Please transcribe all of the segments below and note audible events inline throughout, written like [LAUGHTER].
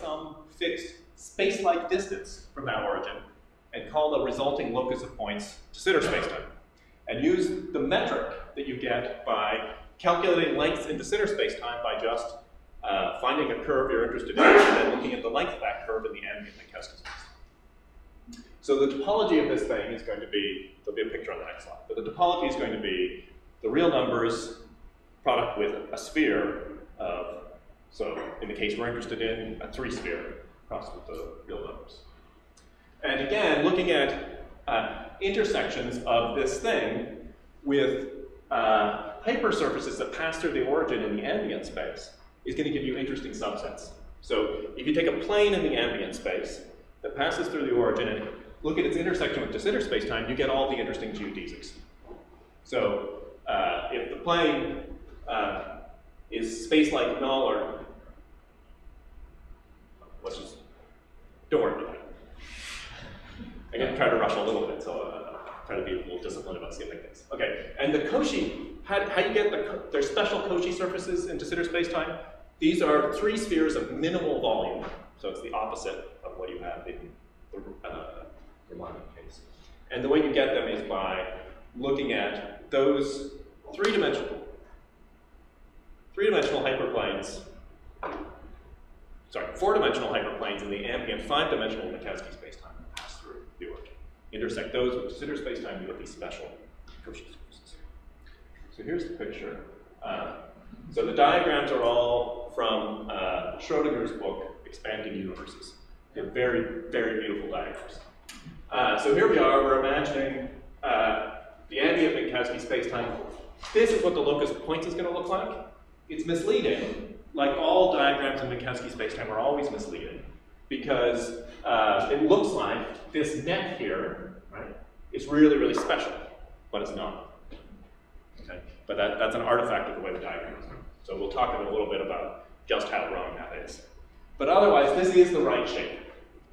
some fixed space-like distance from that origin and call the resulting locus of points de Sitter spacetime. And use the metric that you get by calculating lengths in de Sitter spacetime by just uh, finding a curve you're interested in and then looking at the length of that curve in the ambient Minkowski space. So the topology of this thing is going to be, there'll be a picture on the next slide, but the topology is going to be the real numbers product with a sphere of, so in the case we're interested in, a three sphere crossed with the real numbers. And again, looking at uh, intersections of this thing with uh, hypersurfaces that pass through the origin in the ambient space is going to give you interesting subsets. So if you take a plane in the ambient space that passes through the origin and look at its intersection with de Sitter spacetime, you get all the interesting geodesics. So uh, if the plane uh, is space-like null or let's just don't worry about that. I'm going to try to rush a little bit, so uh, try to be a little disciplined about skipping things. Okay, and the Cauchy, how, how you get the, there's special Cauchy surfaces in de Sitter spacetime. These are three spheres of minimal volume, so it's the opposite of what you have in the uh, case. And the way you get them is by looking at those three-dimensional three-dimensional hyperplanes, sorry, four-dimensional hyperplanes in the ambient five-dimensional Minkowski spacetime that pass through the origin. Intersect those with de Sitter spacetime, you get these special Cauchy surfaces. So here's the picture. Uh, so the diagrams are all from uh, Schrodinger's book, Expanding Universes. They're very, very beautiful diagrams. Uh, so here we are, we're imagining uh, the ambient Minkowski spacetime. This is what the locus points is going to look like. It's misleading. Like all diagrams in Minkowski spacetime are always misleading because uh, it looks like this net here, right, is really, really special, but it's not. Okay? But that, that's an artifact of the way the diagram is. So we'll talk in a little bit about just how wrong that is. But otherwise, this is the right shape.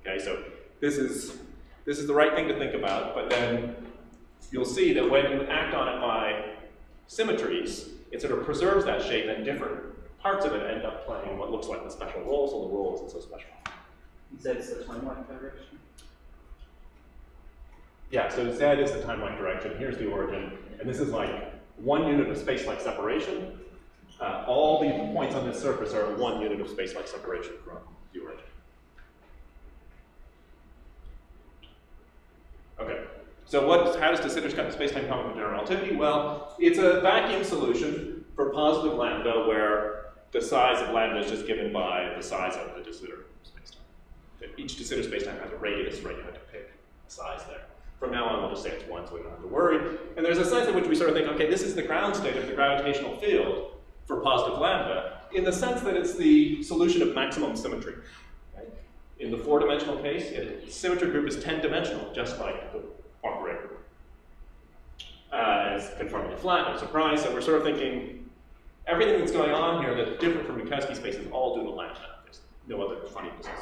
Okay, so this is this is the right thing to think about, but then you'll see that when you act on it by symmetries, it sort of preserves that shape and different parts of it end up playing what looks like the special role, so the role isn't so special. You said it's the time-like direction? Yeah, so Z is the time-like direction, here's the origin, and this is like one unit of space-like separation. Uh, all the points on this surface are one unit of space-like separation from the origin. Okay, so what, how does de Sitter's space-time come with general relativity? Well, it's a vacuum solution for positive lambda where the size of lambda is just given by the size of the de Sitter spacetime. Each de Sitter spacetime has a radius, right? You have to pick a size there. From now on, we'll just say it's one, so we don't have to worry. And there's a sense in which we sort of think, okay, this is the ground state of the gravitational field for positive lambda, in the sense that it's the solution of maximum symmetry. In the four-dimensional case, the symmetry group is 10-dimensional, just like the operator. Uh, and it's conformally flat, no surprise, so we're sort of thinking everything that's going on here that's different from Minkowski space is all due to lambda. There's no other funny business.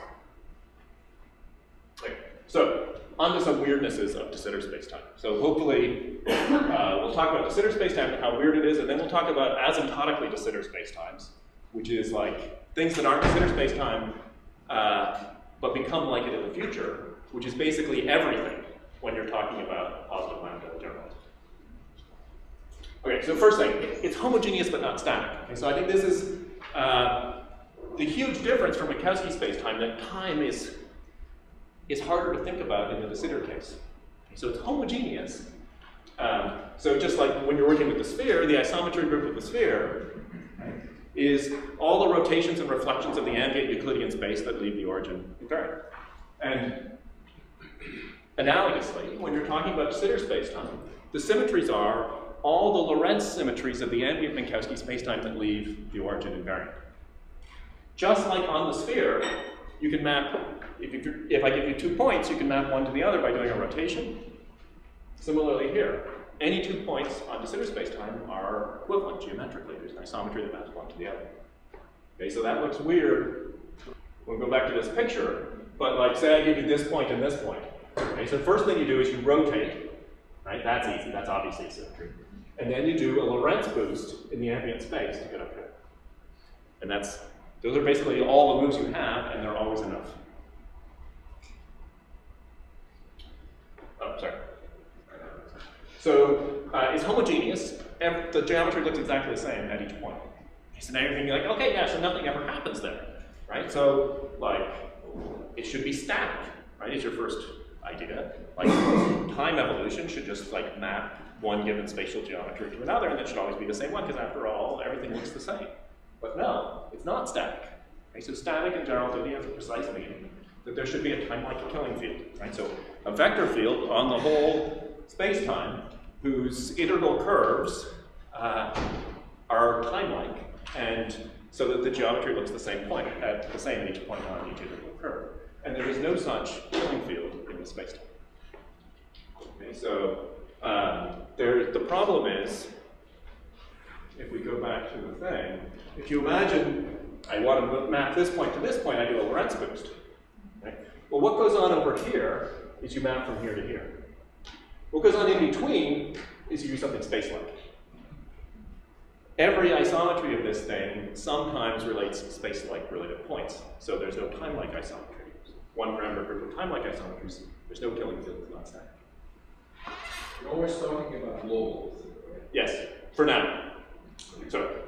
Okay. So, on to some weirdnesses of de Sitter spacetime. So hopefully, uh, we'll talk about de Sitter spacetime and how weird it is, and then we'll talk about asymptotically de Sitter spacetimes, which is like things that aren't de Sitter spacetime, uh, but become like it in the future, which is basically everything when you're talking about positive lambda general. Okay, so first thing, it's homogeneous but not static. Okay, so I think this is uh, the huge difference from Minkowski spacetime, that time is is harder to think about in the de Sitter case. So it's homogeneous. Um, so just like when you're working with the sphere, the isometry group of the sphere is all the rotations and reflections of the ambient Euclidean space that leave the origin invariant. And analogously, when you're talking about de Sitter spacetime, the symmetries are all the Lorentz symmetries of the ambient Minkowski spacetime that leave the origin invariant. Just like on the sphere, you can map if, you, if I give you two points, you can map one to the other by doing a rotation. Similarly here, any two points on de Sitter spacetime are equivalent geometrically. There's an isometry that maps one to the other. Okay, so that looks weird. We'll go back to this picture, but like say I give you this point and this point. Okay, so first thing you do is you rotate, right? That's easy, that's obviously symmetry. And then you do a Lorentz boost in the ambient space to get up here. And that's Those are basically all the moves you have, and they're always enough. Oh, sorry. So uh, it's homogeneous. Ev- the geometry looks exactly the same at each point. So now you're thinking like, okay, yeah, so nothing ever happens there, right? So like, it should be static, right? Is your first idea. Like time evolution should just like map one given spatial geometry to another, and it should always be the same one, because after all, everything looks the same. But no, it's not static. Right? So static in general has a precise meaning that there should be a time-like killing field. Right? So a vector field on the whole space-time whose integral curves uh, are time-like, and so that the geometry looks the same point at the same each point on each integral curve. And there is no such killing field in the space-time. Okay, so um, there, the problem is, if we go back to the thing, if you imagine I want to map this point to this point, I do a Lorentz boost. Well, what goes on over here is you map from here to here. What goes on in between is you do something space-like. Every isometry of this thing sometimes relates space-like related points. So there's no time-like isometry. One parameter group of time-like isometries, there's no killing field, it's not static. You're always talking about global. Yes, for now. So,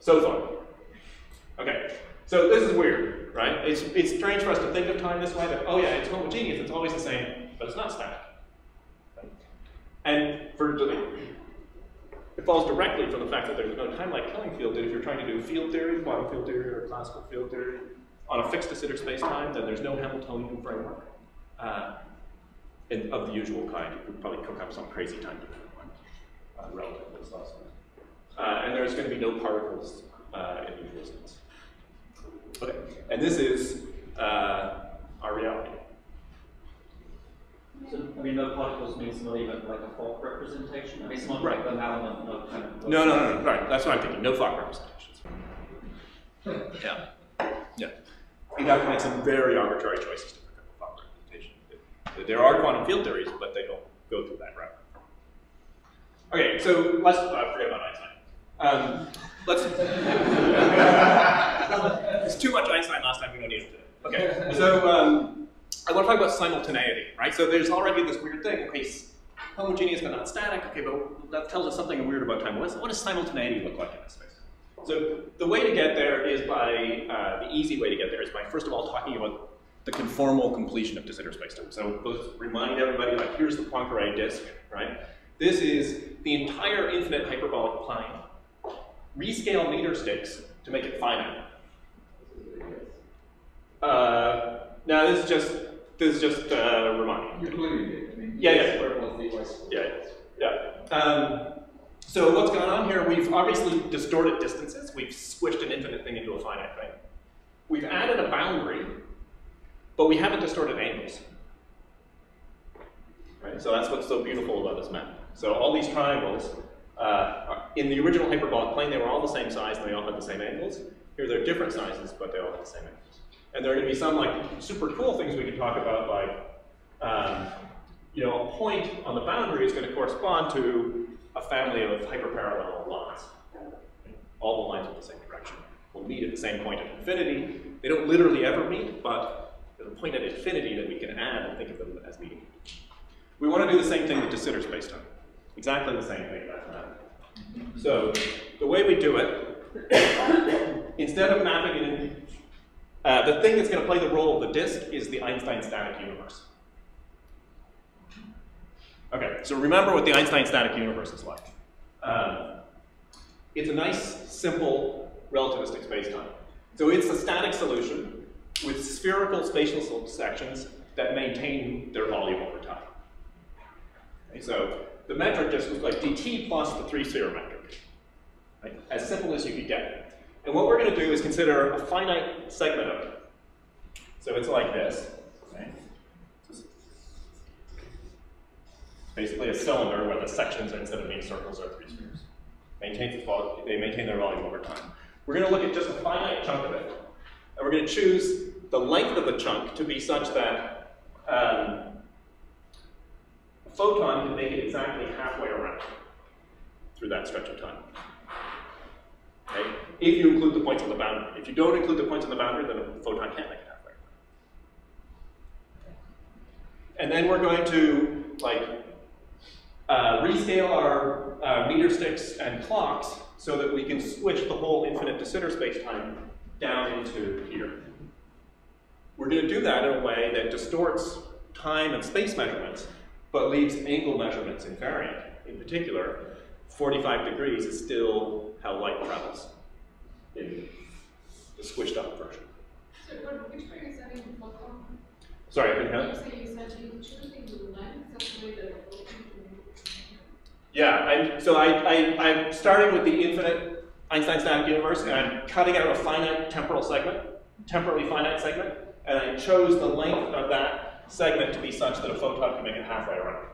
so far. Okay, so this is weird, right? It's, it's strange for us to think of time this way, that, oh yeah, it's homogeneous, it's always the same, but it's not static. And for it falls directly from the fact that there's no time-like killing field, that if you're trying to do field theory, quantum field theory, or classical field theory, on a fixed de Sitter space-time, then there's no Hamiltonian framework uh, in, of the usual kind. You could probably cook up some crazy time dependent one, uh, relative to this last one. Uh, and there's going to be no particles uh, in usual sense. Okay, and this is uh, our reality. So, I mean, no particles means not even like a Fock representation. I mean, it's not Right. like an element, no kind of. No, no, no, no, right, that's what I'm thinking, no Fock representations. Yeah, yeah. You'd have to make some very arbitrary choices to pick up a Fock representation. There are quantum field theories, but they don't go through that route. Okay, so let's uh, forget about Einstein. Um, let's. [LAUGHS] it's too much Einstein last time. We don't need it today. Okay, so um, I want to talk about simultaneity, right? So there's already this weird thing. Okay, homogeneous but not static. Okay, but that tells us something weird about time. What does simultaneity look like in this space? So the way to get there is by uh, the easy way to get there is by first of all talking about the conformal completion of de Sitter spacetime. So let's remind everybody, like here's the Poincare disk, right? This is the entire infinite hyperbolic plane. Rescale meter sticks to make it finite. Uh, now this is just this is just uh, reminding. You clearly did. I mean, Yeah, yeah. Plus. Yeah, yeah. Um, so what's going on here? We've obviously distorted distances. We've squished an infinite thing into a finite thing. We've added a boundary, but we haven't distorted angles. Right? So that's what's so beautiful about this map. So all these triangles, uh, in the original hyperbolic plane, they were all the same size and they all had the same angles. Here they're different sizes, but they all have the same angles. And there are going to be some like super cool things we can talk about, like um, you know, a point on the boundary is going to correspond to a family of hyperparallel lines. All the lines are the same direction. Will meet at the same point at infinity. They don't literally ever meet, but there's a point at infinity that we can add and think of them as meeting. We want to do the same thing with de Sitter spacetime. Exactly the same thing. That's not. So the way we do it, instead of mapping it in, uh, the thing that's going to play the role of the disk is the Einstein static universe. Okay, so remember what the Einstein static universe is like. Um, it's a nice, simple, relativistic spacetime. So it's a static solution with spherical spatial sections that maintain their volume over time. So the metric just looks like dt plus the three-sphere metric. Right? As simple as you could get. And what we're going to do is consider a finite segment of it. So it's like this. Okay? basically a cylinder where the sections, instead of being circles, are three spheres. Maintains vol- they maintain their volume over time. We're going to look at just a finite chunk of it, and we're going to choose the length of the chunk to be such that um, a photon can make it exactly halfway around through that stretch of time. Okay? if you include the points on the boundary. If you don't include the points on the boundary, then a photon can't make it halfway. around. And then we're going to like uh, rescale our uh, meter sticks and clocks so that we can switch the whole infinite de Sitter spacetime down into here. We're going to do that in a way that distorts time and space measurements, but leaves angle measurements invariant. In particular, 45 degrees is still how light travels in the squished up version. So what, which way is that in? Sorry, I couldn't hear. You say you said you choosing the length, that's the way that a photon can. Yeah, I'm, so I, I, I'm starting with the infinite Einstein static universe, and I'm cutting out a finite temporal segment, temporally finite segment, and I chose the length of that segment to be such that a photon can make it halfway around.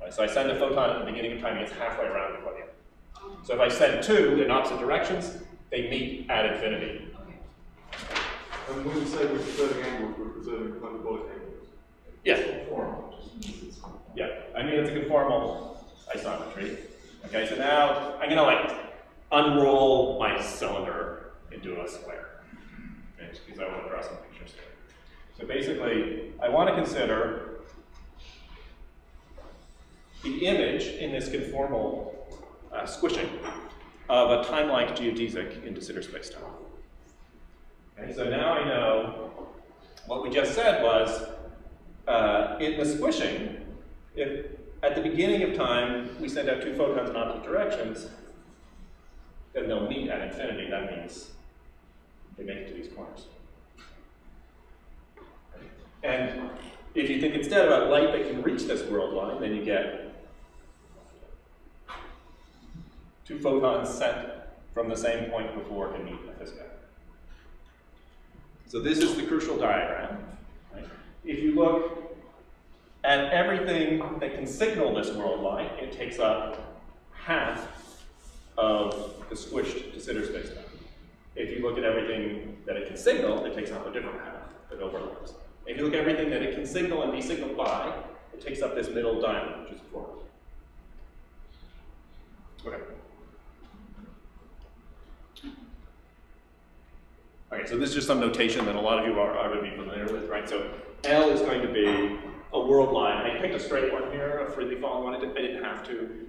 Right, so I send a photon at the beginning of time, and it's halfway around before the end. So if I send two in opposite directions, they meet at infinity. Okay. And when we say we're preserving angles, we're preserving hyperbolic angles. Yes. Form, just Yeah, I mean, it's a conformal isometry. Okay, so now I'm gonna like unroll my cylinder into a square. Because I want to draw some pictures here. So basically, I want to consider the image in this conformal uh, squishing of a time-like geodesic in de Sitter spacetime. Okay, so now I know what we just said was uh, in the squishing, if at the beginning of time we send out two photons in opposite directions, then they'll meet at infinity. That means they make it to these corners. And if you think instead about light that can reach this world line, then you get two photons sent from the same point before can meet at this guy. So this is the crucial diagram. right? If you look at everything that can signal this world line, it takes up half of the squished de Sitter spacetime. If you look at everything that it can signal, it takes up a different half that overlaps. If you look at everything that it can signal and be signaled by, it takes up this middle diamond, which is four. Okay. Okay, so this is just some notation that a lot of you are already familiar with, right? So L is going to be a world line. I picked a straight one here, a freely falling one. I didn't have to.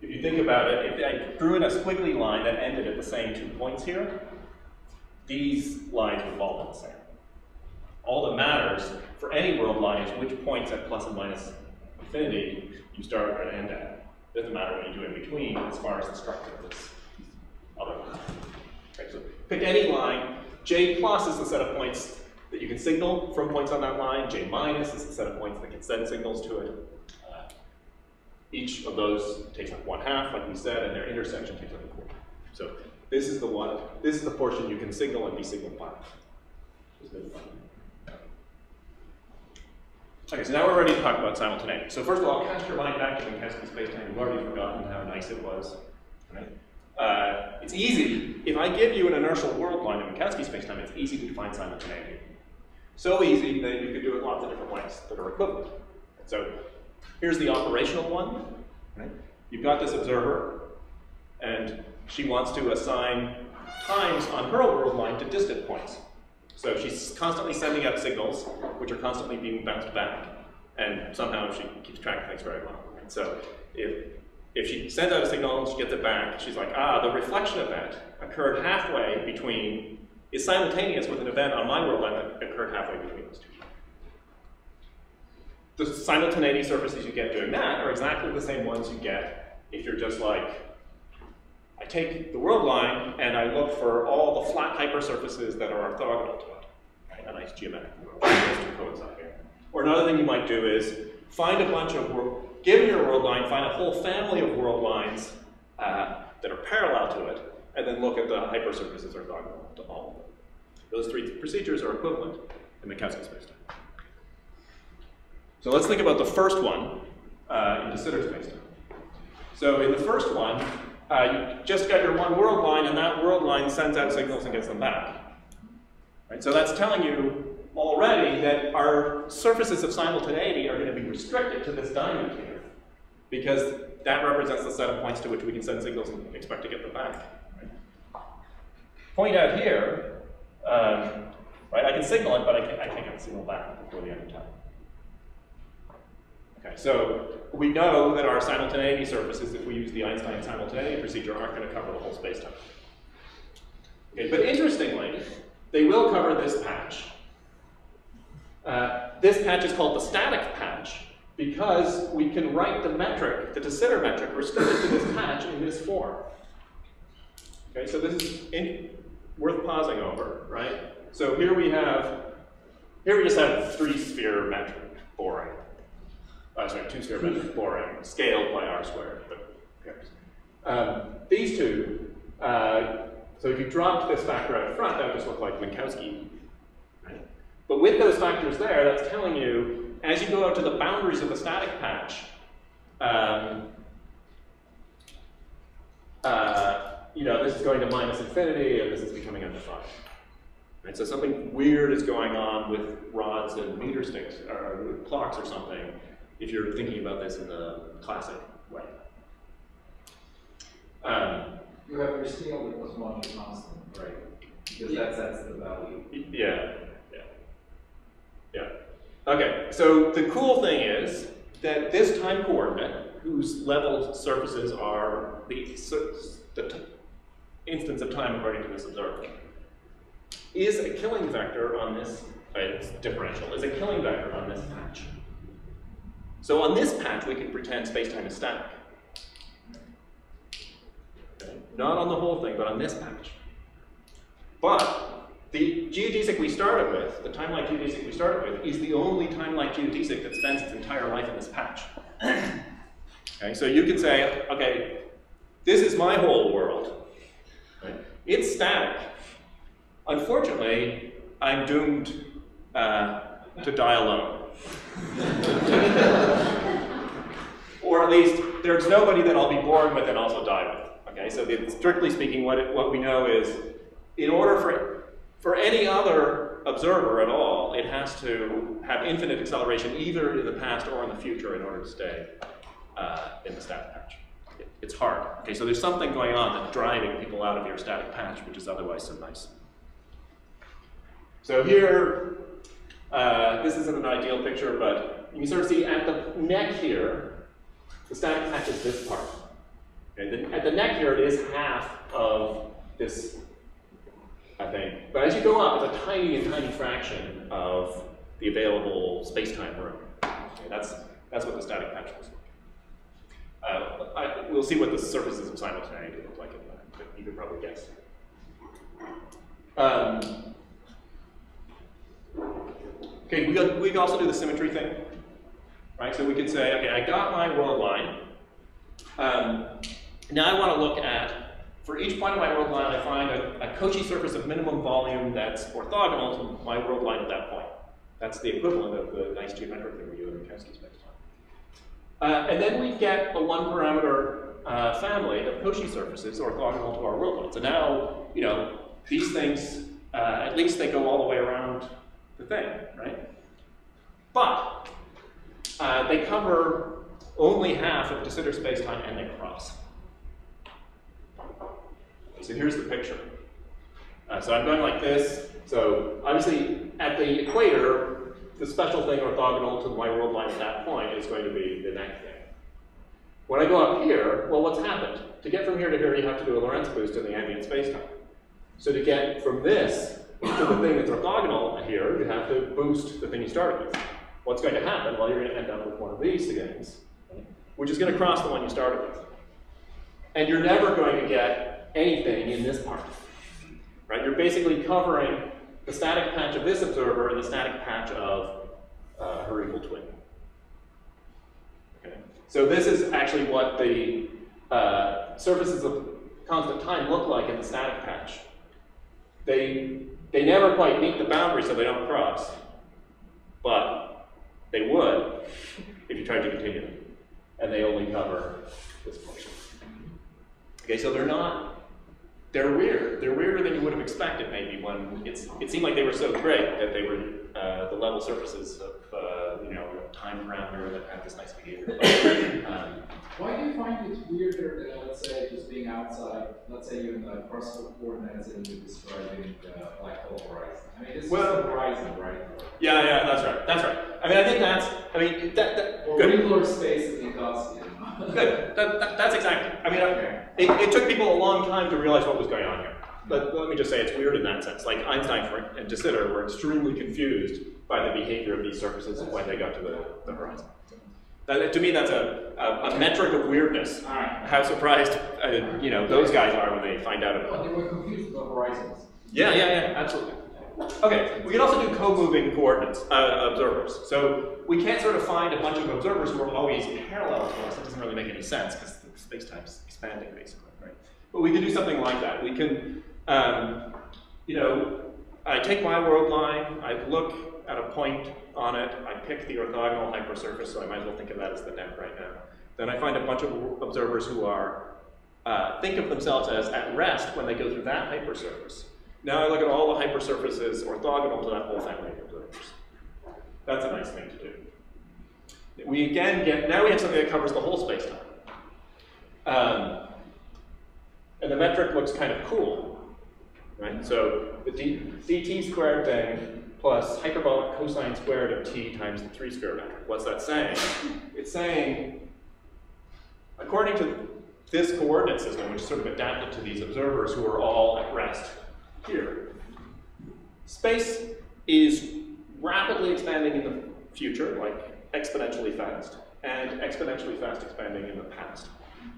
If you think about it, if I drew in a squiggly line that ended at the same two points here, these lines would fall in the same. All that matters for any world line is which points at plus and minus infinity you start and end at. It doesn't matter what you do in between as far as the structure of this other line. So pick any line. J plus is the set of points that you can signal from points on that line. J minus is the set of points that can send signals to it. Uh, each of those takes up one half, like we said, and their intersection takes up a quarter. So this is the one, this is the portion you can signal and be signaled by. Okay, so now we're ready to talk about simultaneity. So first of all, cast your mind back to Minkowski spacetime. You've already forgotten how nice it was. Right? Uh, it's easy. If I give you an inertial world line in Minkowski spacetime, it's easy to define simultaneity. So easy that you could do it lots of different ways that are equivalent. So here's the operational one. Right? You've got this observer, and she wants to assign times on her world line to distant points. So she's constantly sending out signals, which are constantly being bounced back, and somehow she keeps track of things very well. So if if she sends out a signal and she gets it back, she's like, ah, the reflection event occurred halfway between, is simultaneous with an event on my world line that occurred halfway between those two. The simultaneity surfaces you get doing that are exactly the same ones you get if you're just like, I take the world line and I look for all the flat hypersurfaces that are orthogonal to it. A nice geometric world. Those two coincide here. Or another thing you might do is find a bunch of, given your world line, find a whole family of world lines uh, that are parallel to it, and then look at the hypersurfaces orthogonal to all of them. Those three procedures are equivalent in Minkowski spacetime. So let's think about the first one uh, in de Sitter spacetime. So in the first one, uh, you just got your one world line, and that world line sends out signals and gets them back. Right? So that's telling you already that our surfaces of simultaneity are going to be restricted to this diamond here, because that represents the set of points to which we can send signals and expect to get them back. Right? point out here, um, right, I can signal it, but I can't, I can't get the signal back before the end of time. Okay, so we know that our simultaneity surfaces, if we use the Einstein simultaneity procedure, aren't going to cover the whole spacetime. Okay, but interestingly, they will cover this patch. Uh, this patch is called the static patch because we can write the metric, the de Sitter metric, restricted to this patch in this form. Okay, so this is in, worth pausing over, right? So here we have, here we just have three sphere metric boring. Uh, sorry, two sphere metric boring, scaled by r squared. But, okay. um, these two, uh, so if you dropped this factor out front, that would just look like Minkowski. Right? But with those factors there, that's telling you, as you go out to the boundaries of the static patch, um, uh, you know, this is going to minus infinity, and this is becoming undefined. Right? So something weird is going on with rods and meter sticks, or clocks or something, if you're thinking about this in the classic way. Um, You have your scale that was one constant, right? Because that sets the value. Yeah, yeah, yeah. Okay, so the cool thing is that this time coordinate, whose level surfaces are the, the t- instance of time according to this observer, is a killing vector on this, uh, it's differential, is a killing vector on this patch. So on this patch, we can pretend space-time is static. Okay? Not on the whole thing, but on this patch. But the geodesic we started with, the timelike geodesic we started with, is the only timelike geodesic that spends its entire life in this patch. [COUGHS] okay, so you can say, okay, this is my whole world. Right? It's static. Unfortunately, I'm doomed uh, to die alone. Or at least there's nobody that I'll be born with and also die with. Okay, so the, strictly speaking, what, it, what we know is in order for, for any other observer at all, it has to have infinite acceleration either in the past or in the future in order to stay uh, in the static patch. It, it's hard. Okay, so there's something going on that's driving people out of your static patch, which is otherwise so nice. So here, uh, this isn't an ideal picture, but you can sort of see at the neck here, the static patch is this part. The, at the neck here, it is half of this, I think. But as you go up, it's a tiny and tiny fraction of the available space-time room. Okay, that's, that's what the static patch looks like. Uh, I, we'll see what the surfaces of simultaneity look like in but you can probably guess. Um, Okay, we, we can also do the symmetry thing, right? So we could say, okay, I got my world line. Um, now I want to look at, for each point of my world line, I find a, a Cauchy surface of minimum volume that's orthogonal to my world line at that point. That's the equivalent of the nice geometric thing we do in Minkowski spacetime. Uh, and then we get a one parameter uh, family of Cauchy surfaces orthogonal to our world line. So now, you know, these things, uh, at least they go all the way around the thing, right? But uh, they cover only half of de Sitter spacetime and they cross. So here's the picture. Uh, so I'm going like this. So obviously at the equator, the special thing orthogonal to my world line at that point is going to be the neck thing. When I go up here, well, what's happened? To get from here to here, you have to do a Lorentz boost in the ambient spacetime. So to get from this to the thing that's orthogonal here, you have to boost the thing you started with. What's going to happen? Well, you're going to end up with one of these things, which is going to cross the one you started with. And you're never going to get anything in this part. Right? You're basically covering the static patch of this observer and the static patch of uh, her equal twin. Okay? So this is actually what the uh, surfaces of constant time look like in the static patch. They, they never quite meet the boundary so they don't cross, but they would if you tried to continue them. And they only cover this portion. Okay, so they're not, they're weird. They're weirder than you would have expected maybe when it's, it seemed like they were so great that they were uh, the level surfaces of, uh, you know, a time parameter that had this nice behavior. But, um, Why do you find it weirder than, let's say, just being outside, let's say you're in the Kruskal coordinates and you're describing the black hole horizon? I mean, this is the horizon, right? Yeah, yeah, that's right, that's right. I mean, I think that's, I mean, that, that, Or good. regular spaces in Gaussian. Good. That, that, that's exactly. I mean, I, Okay. It, it took people a long time to realize what was going on here. But let me just say it's weird in that sense. Like Einstein and De Sitter were extremely confused by the behavior of these surfaces when they got to the, the horizon. That, to me, that's a, a, a metric of weirdness. How surprised, uh, you know, those guys are when they find out about it. they were confused about horizons. Yeah, yeah, yeah, absolutely. Okay, we can also do co-moving coordinates, uh, observers. So we can't sort of find a bunch of observers who are always parallel to us. That doesn't really make any sense because the space-time's expanding basically, right? But we can do something like that. We can, um, you know, I take my world line, I look at a point on it, I pick the orthogonal hypersurface, so I might as well think of that as the net right now. Then I find a bunch of observers who are, uh, think of themselves as at rest when they go through that hypersurface. Now I look at all the hypersurfaces orthogonal to that whole family of observers. That's a nice thing to do. We again get, now we have something that covers the whole spacetime. Um, and the metric looks kind of cool, right? So the d, dt squared thing plus hyperbolic cosine squared of t times the three square metric. What's that saying? It's saying, according to this coordinate system, which is sort of adapted to these observers who are all at rest here, space is rapidly expanding in the future, like exponentially fast, and exponentially fast expanding in the past.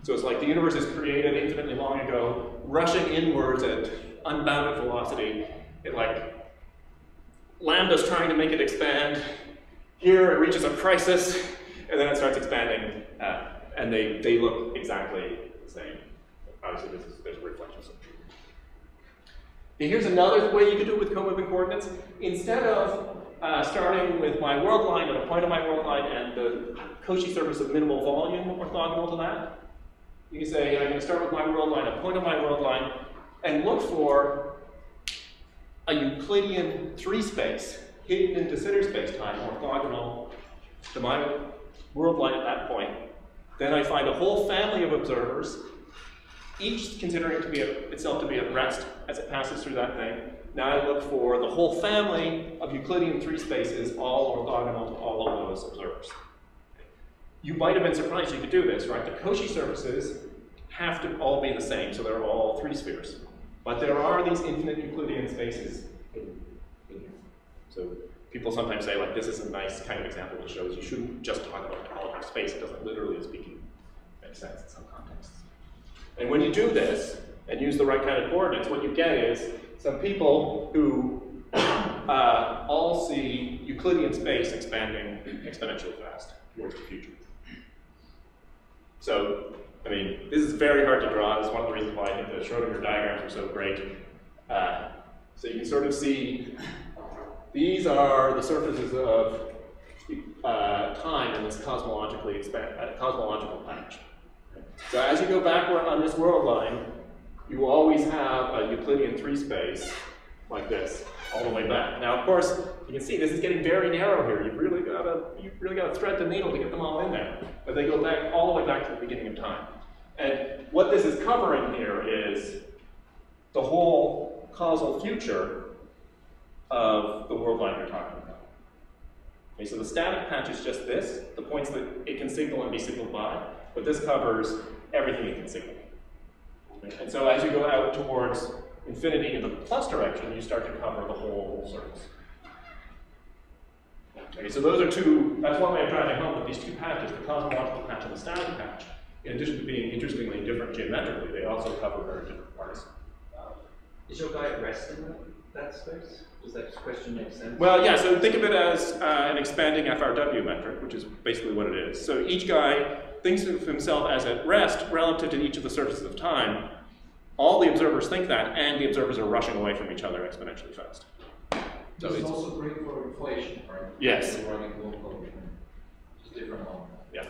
So it's like the universe is created infinitely long ago, rushing inwards at unbounded velocity. It like lambda's trying to make it expand. Here it reaches a crisis, and then it starts expanding, uh, and they, they look exactly the same. Obviously, is, there's reflections of Here's another way you could do it with co-moving coordinates. Instead of uh, starting with my world line and a point on my world line and the Cauchy surface of minimal volume orthogonal to that, you can say, I'm going to start with my world line, a point on my world line, and look for a Euclidean three space hidden in de Sitter space-time orthogonal to my world line at that point. Then I find a whole family of observers, each considering to be at, itself to be at rest as it passes through that thing. Now I look for the whole family of Euclidean three spaces, all orthogonal to all of those observers. You might have been surprised you could do this, right? The Cauchy surfaces have to all be the same, so they're all three spheres. But there are these infinite Euclidean spaces in, in here. So people sometimes say, like, this is a nice kind of example that shows you shouldn't just talk about of space. It doesn't literally speaking make sense in some contexts. And when you do this and use the right kind of coordinates, what you get is some people who [COUGHS] uh, all see Euclidean space expanding exponentially fast towards the future. So, I mean, this is very hard to draw. Is one of the reasons why I think the Schrodinger diagrams are so great. Uh, so you can sort of see these are the surfaces of uh, time in this cosmologically uh, cosmological patch. So as you go backward on this world line, you always have a Euclidean three space like this all the way back. Now, of course, you can see this is getting very narrow here. You've really got to you really got to thread the needle to get them all in there. But they go back all the way back to the beginning of time. And what this is covering here is the whole causal future of the world line you're talking about. Okay, so the static patch is just this, the points that it can signal and be signaled by, but this covers everything it can signal. Okay, And so as you go out towards infinity in the plus direction, you start to cover the whole surface. Okay, so those are two, that's one way of driving home with these two patches, the cosmological patch and the static patch. In addition to being interestingly different geometrically, they also cover very different parts. Is your guy at rest in that, that space? Does that question make sense? Well, yeah, so think of it as uh, an expanding FRW metric, which is basically what it is. So each guy thinks of himself as at rest relative to each of the surfaces of time. All the observers think that, and the observers are rushing away from each other exponentially fast. So This is it's- also great for inflation, right? Yes. You're running local, just different one. Yeah.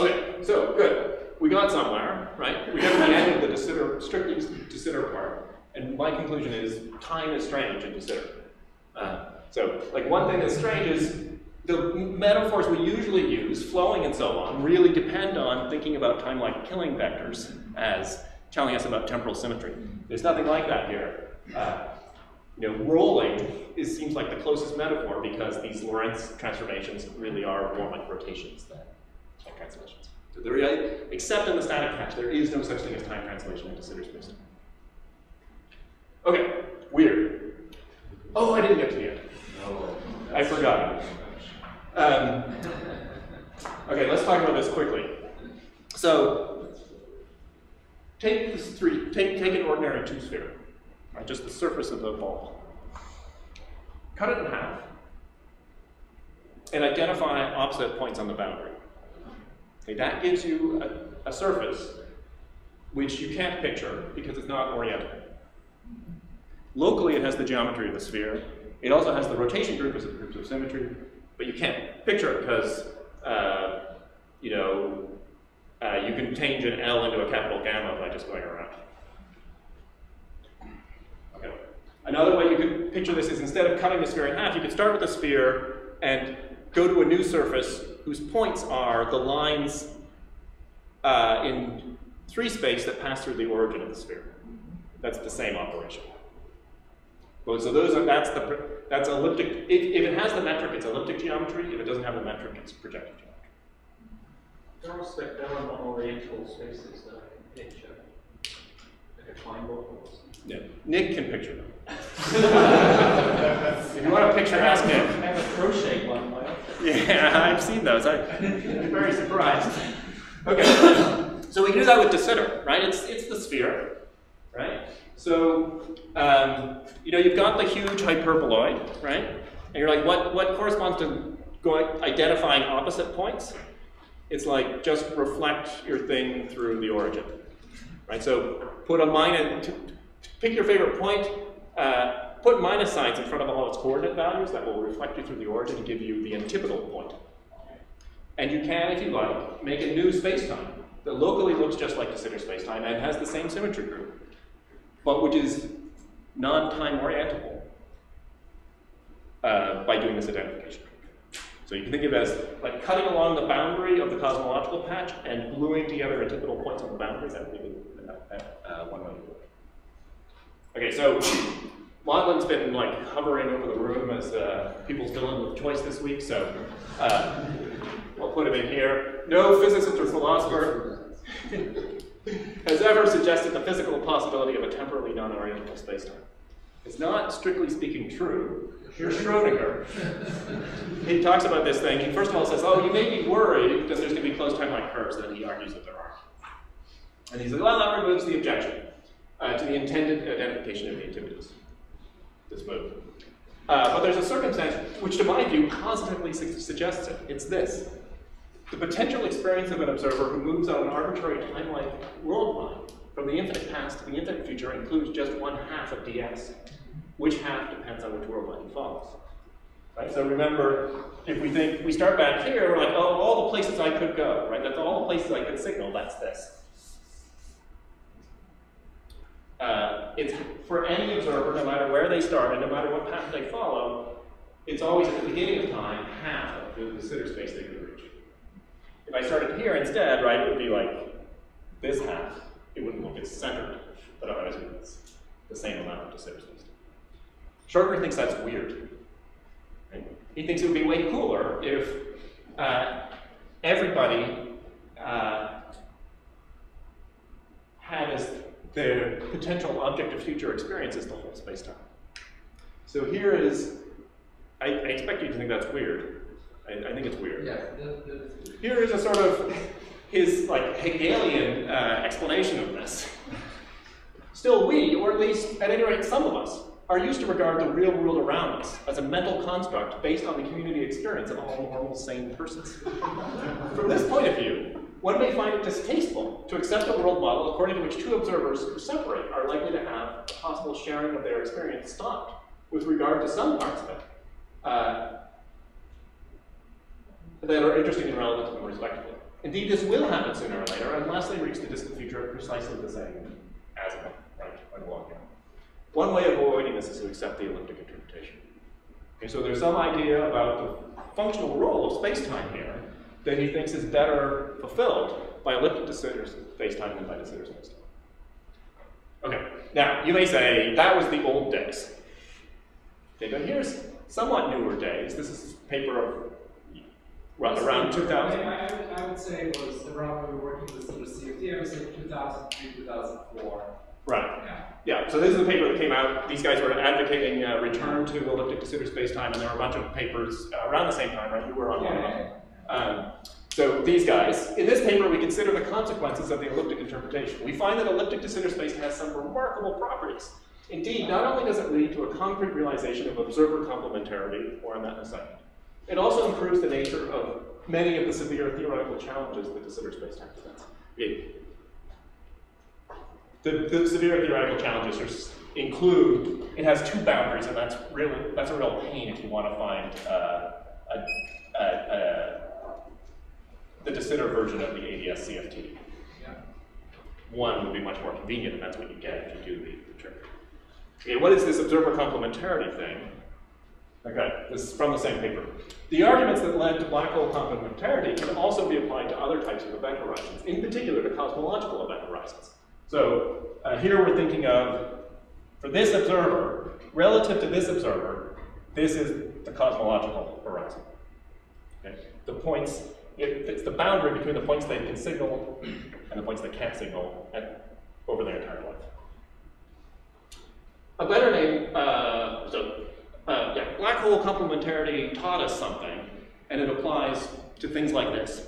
Okay, so good. We got somewhere, right? We got to the end of the de strictly de Sitter part, and my conclusion is time is strange in de Sitter. Uh, so, like one thing that's strange is the metaphors we usually use, flowing and so on, really depend on thinking about time-like killing vectors as telling us about temporal symmetry. There's nothing like that here. Uh, you know, rolling is, seems like the closest metaphor because these Lorentz transformations really are more like rotations than time translations. So there, except in the static patch, there is no such thing as time translation in de Sitter space. Okay, weird. Oh, I didn't get to the end. No, I forgot. Um, okay, let's talk about this quickly. So, take this three, take, take an ordinary two sphere, right, just the surface of the ball. Cut it in half, and identify opposite points on the boundary. Okay, that gives you a, a surface which you can't picture because it's not orientable. Locally, it has the geometry of the sphere. It also has the rotation group as a group of symmetry, but you can't picture it because, uh, you know, uh, you can change an L into a capital gamma by just going around. Okay. Another way you could picture this is instead of cutting the sphere in half, you could start with a sphere and go to a new surface whose points are the lines uh, in three space that pass through the origin of the sphere. That's the same operation. Well, so those are, that's the, that's elliptic, if, if it has the metric, it's elliptic geometry. If it doesn't have the metric, it's projective geometry. There are, spe- there are non-orientable spaces that I can picture. Like a bubble or something. Yeah. Nick can picture them. [LAUGHS] if you want a picture, ask I have a crochet one. Yeah, [LAUGHS] I've seen those. I'm very surprised. Okay, [COUGHS] so we can do that with De Sitter, right? It's, it's the sphere, right? So, um, you know, you've got the huge hyperboloid, right? And you're like, what, what corresponds to going, identifying opposite points? It's like just reflect your thing through the origin, right? So put a minus, pick your favorite point, uh, put minus signs in front of all its coordinate values that will reflect you through the origin and give you the antipodal point. And you can, if you like, make a new spacetime that locally looks just like de Sitter spacetime and has the same symmetry group, but which is non-time orientable uh, by doing this identification. So you can think of it as like cutting along the boundary of the cosmological patch and gluing together antipodal points on the boundary. That would be uh, one way to do it. Okay, so [CLEARS THROAT] Maudlin's been like hovering over the room as uh, people's villain with choice this week, so uh, I'll put him in here. No physicist or philosopher [LAUGHS] has ever suggested the physical possibility of a temporally non-orientable spacetime. It's not strictly speaking true. Here's Schrodinger. [LAUGHS] he talks about this thing. He first of all says, "Oh, you may be worried because there's going to be closed time-like curves." Then he argues that there are, and he's like, "Well, that removes the objection uh, to the intended identification of the activities." This move. Uh, but there's a circumstance which, to my view, positively su- suggests it. It's this. The potential experience of an observer who moves on an arbitrary time-like world from the infinite past to the infinite future includes just one half of ds. Which half depends on which world line follows. Right? So remember, if we think we start back here, we're like, oh, all the places I could go, right? That's all the places I could signal, that's this. Uh, it's for any observer, no matter where they start and no matter what path they follow, it's always at the beginning of time half of the, sitter space they could reach. If I started here instead, right, it would be like this half. It wouldn't look as centered, but otherwise it's the same amount of Sitter space. Schrodinger thinks that's weird. Right? He thinks it would be way cooler if uh, everybody uh, had as their potential object of future experience is the whole space-time. So here is, I, I expect you to think that's weird. I, I think it's weird. Yeah, that. Here is a sort of his like Hegelian uh, explanation of this. Still, we, or at least at any rate some of us, are used to regard the real world around us as a mental construct based on the community experience of all normal, sane persons. [LAUGHS] From this point of view, one may find it distasteful to accept a world model according to which two observers who separate are likely to have possible sharing of their experience stopped with regard to some parts of it. Uh, that are interesting and relevant to them respectively. Indeed, this will happen sooner or later, unless they reach the distant future at precisely the same as when walking. One way of avoiding this is to accept the elliptic interpretation. Okay, so there's some idea about the functional role of spacetime here, that he thinks is better fulfilled by elliptic de Sitter spacetime than by de Sitter spacetime. Okay, now you may say that was the old days. Okay, but here's somewhat newer days. This is a paper of well, around 2000. I, I, would, I would say it was around when we were working with the CFT, I would say 2003, 2004. Right. Yeah. Yeah, so this is a paper that came out. These guys were advocating uh, return to elliptic de Sitter spacetime, and there were a bunch of papers uh, around the same time, right? You were on one of them. Um, so these guys, in this paper, we consider the consequences of the elliptic interpretation. We find that elliptic de Sitter space has some remarkable properties. Indeed, not only does it lead to a concrete realization of observer complementarity, more on that in a second, it also improves the nature of many of the severe theoretical challenges that de Sitter spacetime presents. The, the severe theoretical challenges are, include, it has two boundaries, and that's really, that's a real pain if you want to find uh, a, a, a, the de Sitter version of the ADS CFT. Yeah. One would be much more convenient, and that's what you get if you do the, the trick. Okay, what is this observer complementarity thing? Okay, this is from the same paper. The arguments that led to black hole complementarity can also be applied to other types of event horizons, in particular to cosmological event horizons. So uh, here we're thinking of, for this observer, relative to this observer, this is the cosmological horizon. Okay? The points, it, it's the boundary between the points they can signal and the points they can't signal at, over their entire life. A better name, uh, so uh, yeah, black hole complementarity taught us something, and it applies to things like this.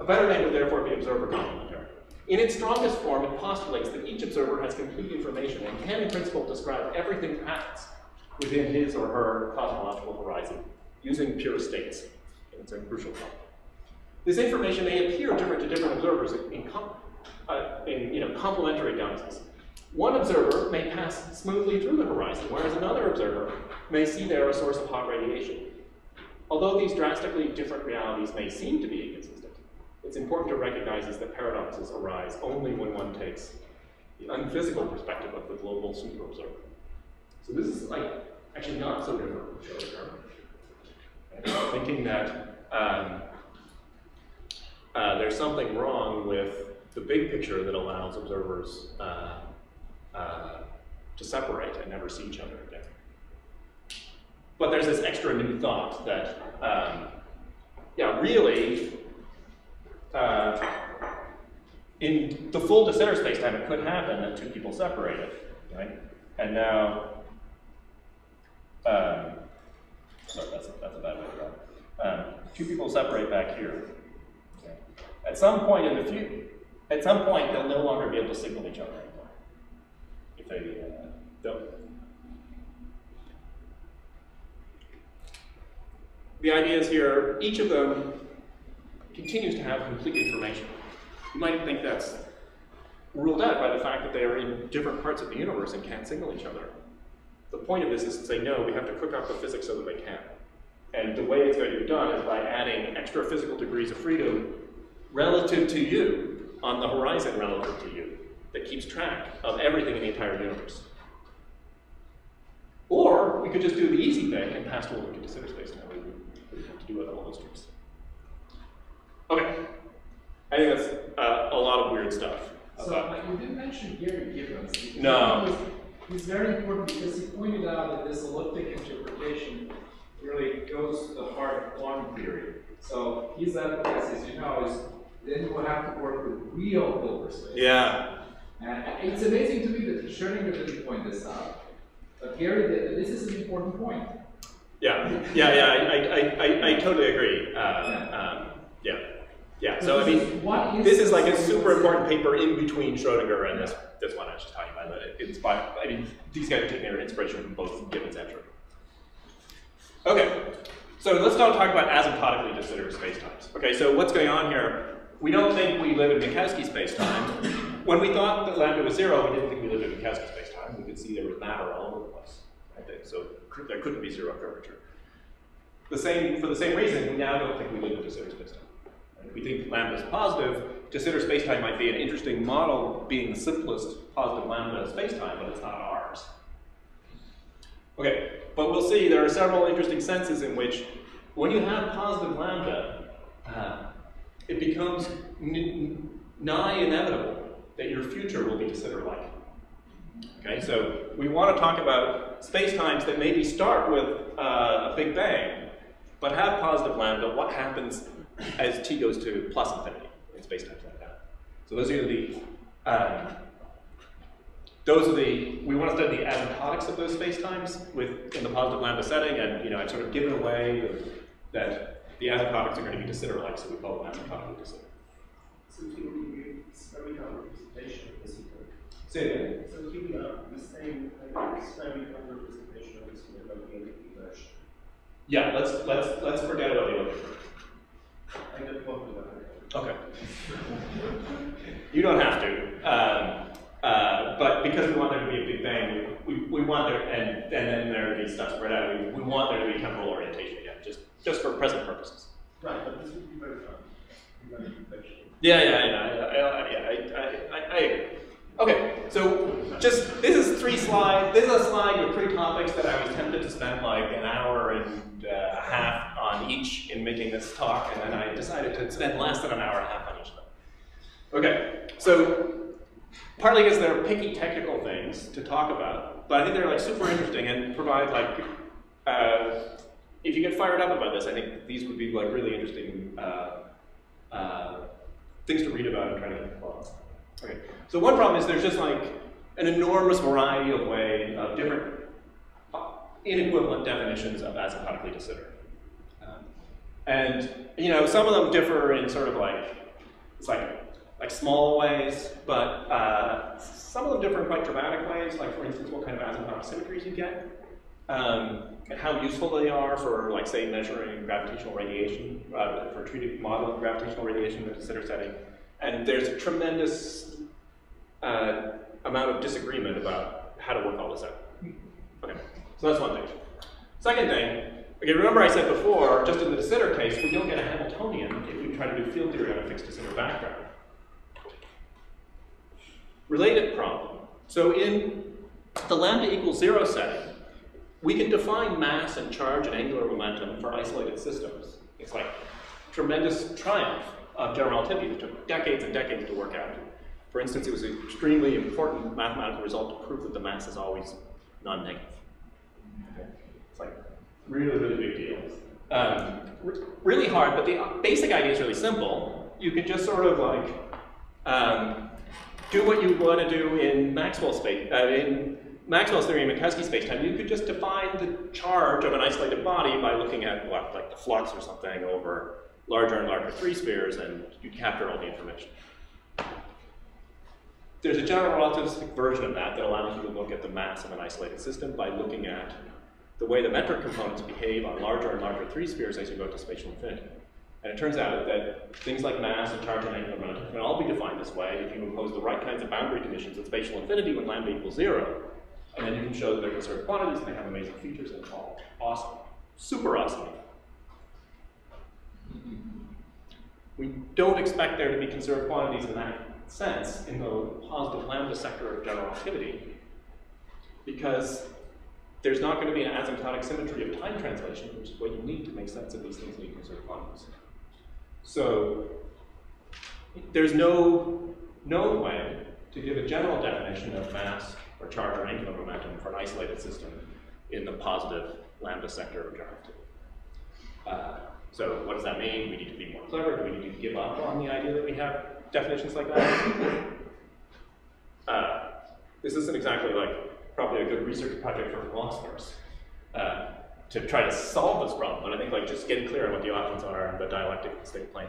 A better name would therefore be observer complementarity. In its strongest form, it postulates that each observer has complete information and can, in principle, describe everything that happens within his or her cosmological horizon using pure states. It's a crucial point. This information may appear different to different observers in, uh, in you know, complementary guises. One observer may pass smoothly through the horizon, whereas another observer may see there a source of hot radiation. Although these drastically different realities may seem to be inconsistent, it's important to recognize is that paradoxes arise only when one takes the unphysical perspective of the global super observer. So this is like actually not so different from Schrodinger. Thinking that um, uh, there's something wrong with the big picture that allows observers uh, uh, to separate and never see each other again. But there's this extra new thought that, um, yeah, really, uh, in the full de Sitter spacetime, it could happen that two people separated, right? And now, um, sorry, that's a, that's a bad way to go. Um, two people separate back here. Okay. At some point in the future, at some point, they'll no longer be able to signal each other anymore. If they uh, don't. The idea is here, each of them continues to have complete information. You might think that's ruled out by the fact that they are in different parts of the universe and can't signal each other. The point of this is to say, no, we have to cook up the physics so that they can. And the way it's going to be done is by adding extra physical degrees of freedom relative to you on the horizon relative to you that keeps track of everything in the entire universe. Or we could just do the easy thing and pass to elliptic de Sitter space now. We have to do all those terms. Okay. I think that's uh, a lot of weird stuff. So uh, you didn't mention Gary Gibbons. No. He's very important because he pointed out that this elliptic interpretation really goes to the heart of quantum theory. So his advocacy, as you know, is then you will have to work with real Hilbert space. Yeah. And it's amazing to me that Schrodinger didn't point this out. But Gary did. This is an important point. Yeah, yeah, yeah. I, I, I, I totally agree. Uh, yeah. Um, yeah. Yeah, so I mean, this is like a super important paper in between Schrodinger and this this one I was just talking about. It's by, I mean, these guys are taking their inspiration from both Gibbons and Schrodinger. Okay, so let's now talk about asymptotically de Sitter spacetimes. Okay, so what's going on here? We don't think we live in Minkowski spacetime. when we thought that lambda was zero, we didn't think we lived in Minkowski spacetime. We could see there was matter all over the place. Right? So there couldn't be zero curvature. The same, for the same reason, we now don't think we live in de Sitter spacetime. If we think lambda is positive, de Sitter spacetime might be an interesting model being the simplest positive lambda spacetime, but it's not ours. Okay, but we'll see there are several interesting senses in which when you have positive lambda, uh, it becomes nigh inevitable that your future will be de Sitter-like. Okay, so we want to talk about spacetimes that maybe start with uh, a Big Bang, but have positive lambda. What happens as t goes to plus infinity in spacetimes like that? So those are the um, those are the we want to study the asymptotics of those spacetimes with in the positive lambda setting, and you know I've sort of given away that the asymptotics are going to be de Sitter-like, so we call them asymptotically de Sitter. So here spherical representation of this equation. Say it again. So here we have the same like, spherical representation of this equation. Yeah, let's let's let's forget about the other. I don't want to that. Okay. you don't have to. Um, uh, but because we want there to be a big bang, we, we, we want there, and, and then there to be stuff spread out, we, we want there to be temporal orientation again, just, just for present purposes. Right, but this would be very fun. Yeah, yeah, yeah, I, yeah, I, I, I, I agree. Okay, so just, this is three slides, this is a slide with three topics that I was tempted to spend like an hour and uh, a half on each in making this talk, and then I decided to spend less than an hour and a half on each of them. Okay, so partly because they're picky technical things to talk about, but I think they're like super interesting and provide like, uh, if you get fired up about this, I think these would be like really interesting uh, uh, things to read about and try to get involved. Okay, so one problem is there's just like an enormous variety of way of different uh, inequivalent definitions of asymptotically Sitter. Um, and you know, some of them differ in sort of like it's like like small ways, but uh, some of them differ in quite dramatic ways. Like for instance, what kind of asymptotic symmetries you get, um, and how useful they are for like say measuring gravitational radiation, uh, for treating modeling gravitational radiation in a de Sitter setting. And there's a tremendous uh, amount of disagreement about how to work all this out. Okay, so that's one thing. Second thing, okay, remember I said before, just in the de Sitter case, we don't get a Hamiltonian if we try to do field theory on a fixed de Sitter background. Related problem. So in the lambda equals zero setting, we can define mass and charge and angular momentum for isolated systems. It's like tremendous triumph of general relativity that took decades and decades to work out. For instance, it was an extremely important mathematical result to prove that the mass is always non-negative. Okay? It's like really, really big deal. Um, really hard, but the basic idea is really simple. You can just sort of like um, do what you want to do in Maxwell's space, uh, in Maxwell's theory of Minkowski spacetime. You could just define the charge of an isolated body by looking at what, like the flux or something over larger and larger three spheres, and you capture all the information. There's a general relativistic version of that that allows you to look at the mass of an isolated system by looking at the way the metric components behave on larger and larger three spheres as you go to spatial infinity. And it turns out that things like mass and charge and angular momentum can all be defined this way if you impose the right kinds of boundary conditions at spatial infinity when lambda equals zero. And then you can show that they're conserved quantities and they have amazing features and it's all awesome. Super awesome. We don't expect there to be conserved quantities in that sense in the positive lambda sector of general relativity because there's not going to be an asymptotic symmetry of time translation, which is what you need to make sense of these things in conserved quantities. So there's no known way to give a general definition of mass or charge or angular momentum for an isolated system in the positive lambda sector of general relativity. Uh, so what does that mean? We need to be more clever. Do we need to give up on the idea that we have definitions like that? Uh, this isn't exactly like probably a good research project for philosophers uh, to try to solve this problem, but I think like just getting clear on what the options are and the dialectic state of plane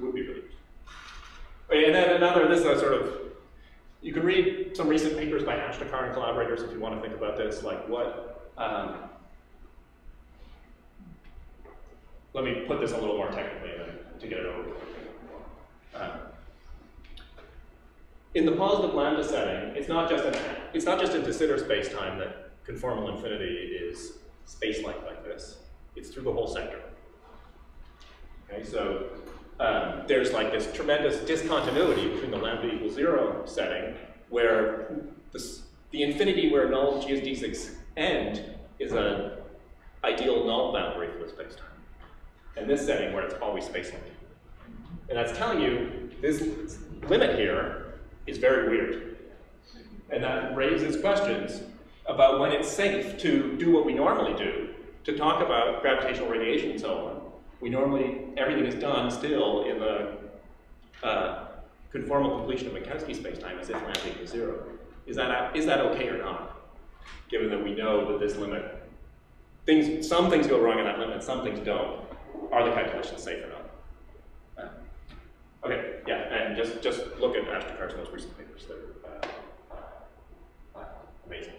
would be really. Okay, and then another, this is a sort of, you can read some recent papers by Ashtekar and collaborators if you want to think about this, like what, um, let me put this a little more technically then to get it over. Um, in the positive lambda setting, it's not just an it's not just in de Sitter spacetime that conformal infinity is space-like like this. It's through the whole sector. Okay, so um, there's like this tremendous discontinuity between the lambda equals zero setting, where this, the infinity where null geodesics end is an ideal null boundary for the spacetime. And this setting where it's always space linked. And that's telling you this limit here is very weird. And that raises questions about when it's safe to do what we normally do, to talk about gravitational radiation and so on. We normally, everything is done still in the uh, conformal completion of Minkowski spacetime as if lambda equals zero. Is that, is that okay or not? Given that we know that this limit, things, some things go wrong in that limit, some things don't. Are the calculations safe or not? Uh, Okay, yeah, and just, just look at Ashtekar's most recent papers. They're uh, uh, amazing.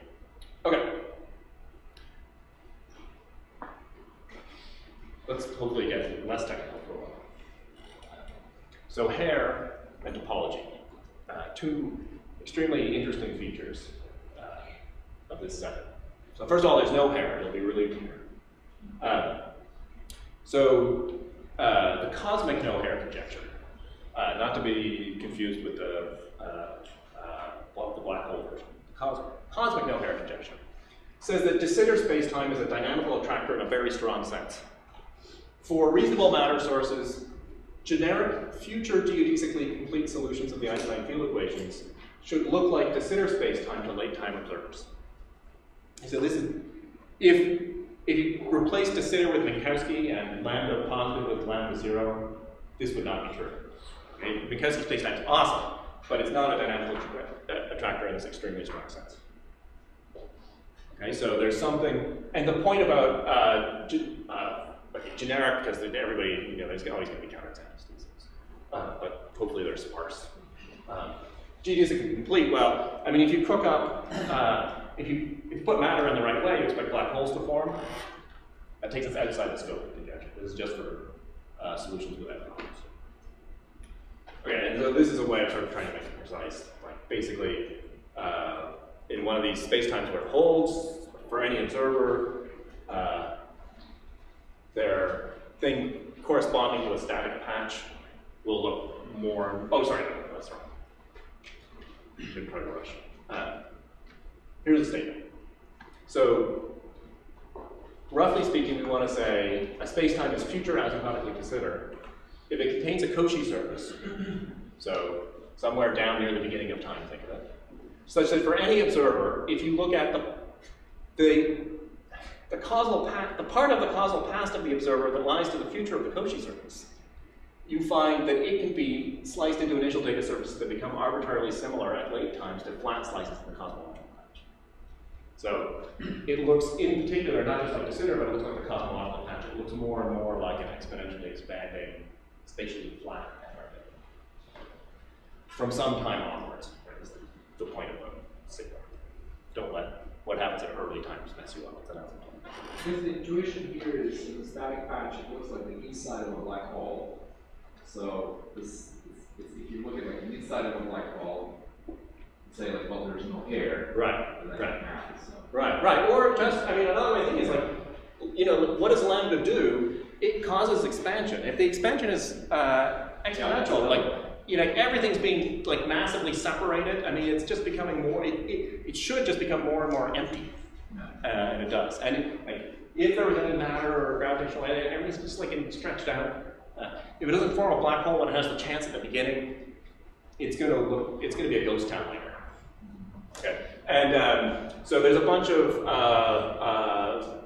Okay. Let's hopefully get less technical for a while. So hair and topology, uh, two extremely interesting features uh, of this set. So first of all, there's no hair. It'll be really clear. So uh, the cosmic no hair conjecture, uh, not to be confused with the, uh, uh, the black hole version, the cosmic, cosmic no hair conjecture, says that de Sitter spacetime is a dynamical attractor in a very strong sense. For reasonable matter sources, generic future geodesically complete solutions of the Einstein field equations should look like de Sitter spacetime to late time observers. So this is, if, if you replace de Sitter with Minkowski and lambda positive with lambda zero, this would not be true. Okay? Minkowski spacetime is awesome, but it's not a dynamical attractor in this extremely strong sense. Okay, so there's something, and the point about uh, uh, generic, because everybody, you know, there's always going to be counterexamples these days, uh, but hopefully they're sparse. Um, geodesic complete, well, I mean, if you cook up, uh, if, you, if you put matter in the right way, you expect black holes to form. That takes us outside the scope of the conjecture. This is just for uh, solutions without problems. Okay, and so this is a way of sort of trying to make it precise. Like basically, uh, in one of these spacetimes where it holds, for any observer, uh, their thing corresponding to a static patch will look more, oh, sorry, that's wrong. Didn't try to rush. Uh, here's a statement. So, roughly speaking, we want to say a spacetime is future asymptotically de Sitter if it contains a Cauchy surface, so somewhere down near the beginning of time, think of it, such that for any observer, if you look at the the the causal the part of the causal past of the observer that lies to the future of the Cauchy surface, you find that it can be sliced into initial data surfaces that become arbitrarily similar at late times to flat slices in the patch. So it looks, in particular, not just like de Sitter, but it looks like the cosmological patch. It looks more and more like an exponentially expanding, spatially flat MRV. From some time onwards, is the, the point of the signal. Don't let what happens at early times mess you up. Because the intuition here is in the static patch, it looks like the inside of a black hole. So this, if you look at like the inside of a black hole, say like, well, there's no hair. Right, that right. happens, so. Right, right. Or just, I mean, another way is like, you know, what does lambda do? It causes expansion. If the expansion is uh, exponential, like, you know, everything's being like massively separated. I mean, it's just becoming more. It, it, it should just become more and more empty, uh, and it does. And it, like, if there was any matter or gravitational, everything's just like stretched out. Uh, if it doesn't form a black hole when it has the chance at the beginning, it's going to look. It's going to be a ghost town later. Okay. And um, so there's a bunch of, uh, uh,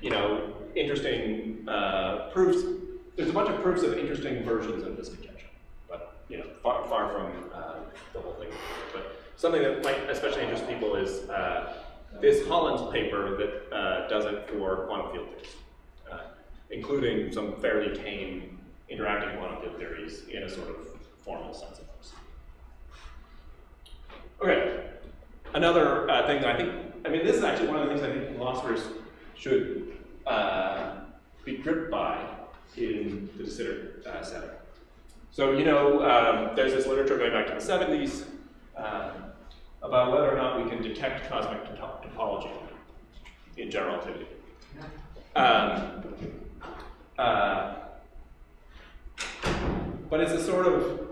you know, interesting uh, proofs. There's a bunch of proofs of interesting versions of this conjecture, but you know, far, far from uh, the whole thing. But something that might especially interest people is uh, this Hollands paper that uh, does it for quantum field theories, including some fairly tame interacting quantum field theories in a sort of formal sense of course. Okay. Another uh, thing that I think, I mean, this is actually one of the things I think philosophers should uh, be gripped by in the de Sitter uh, setting. So, you know, um, there's this literature going back to the 70s um, about whether or not we can detect cosmic top- topology in general relativity. Um, uh, but it's a sort of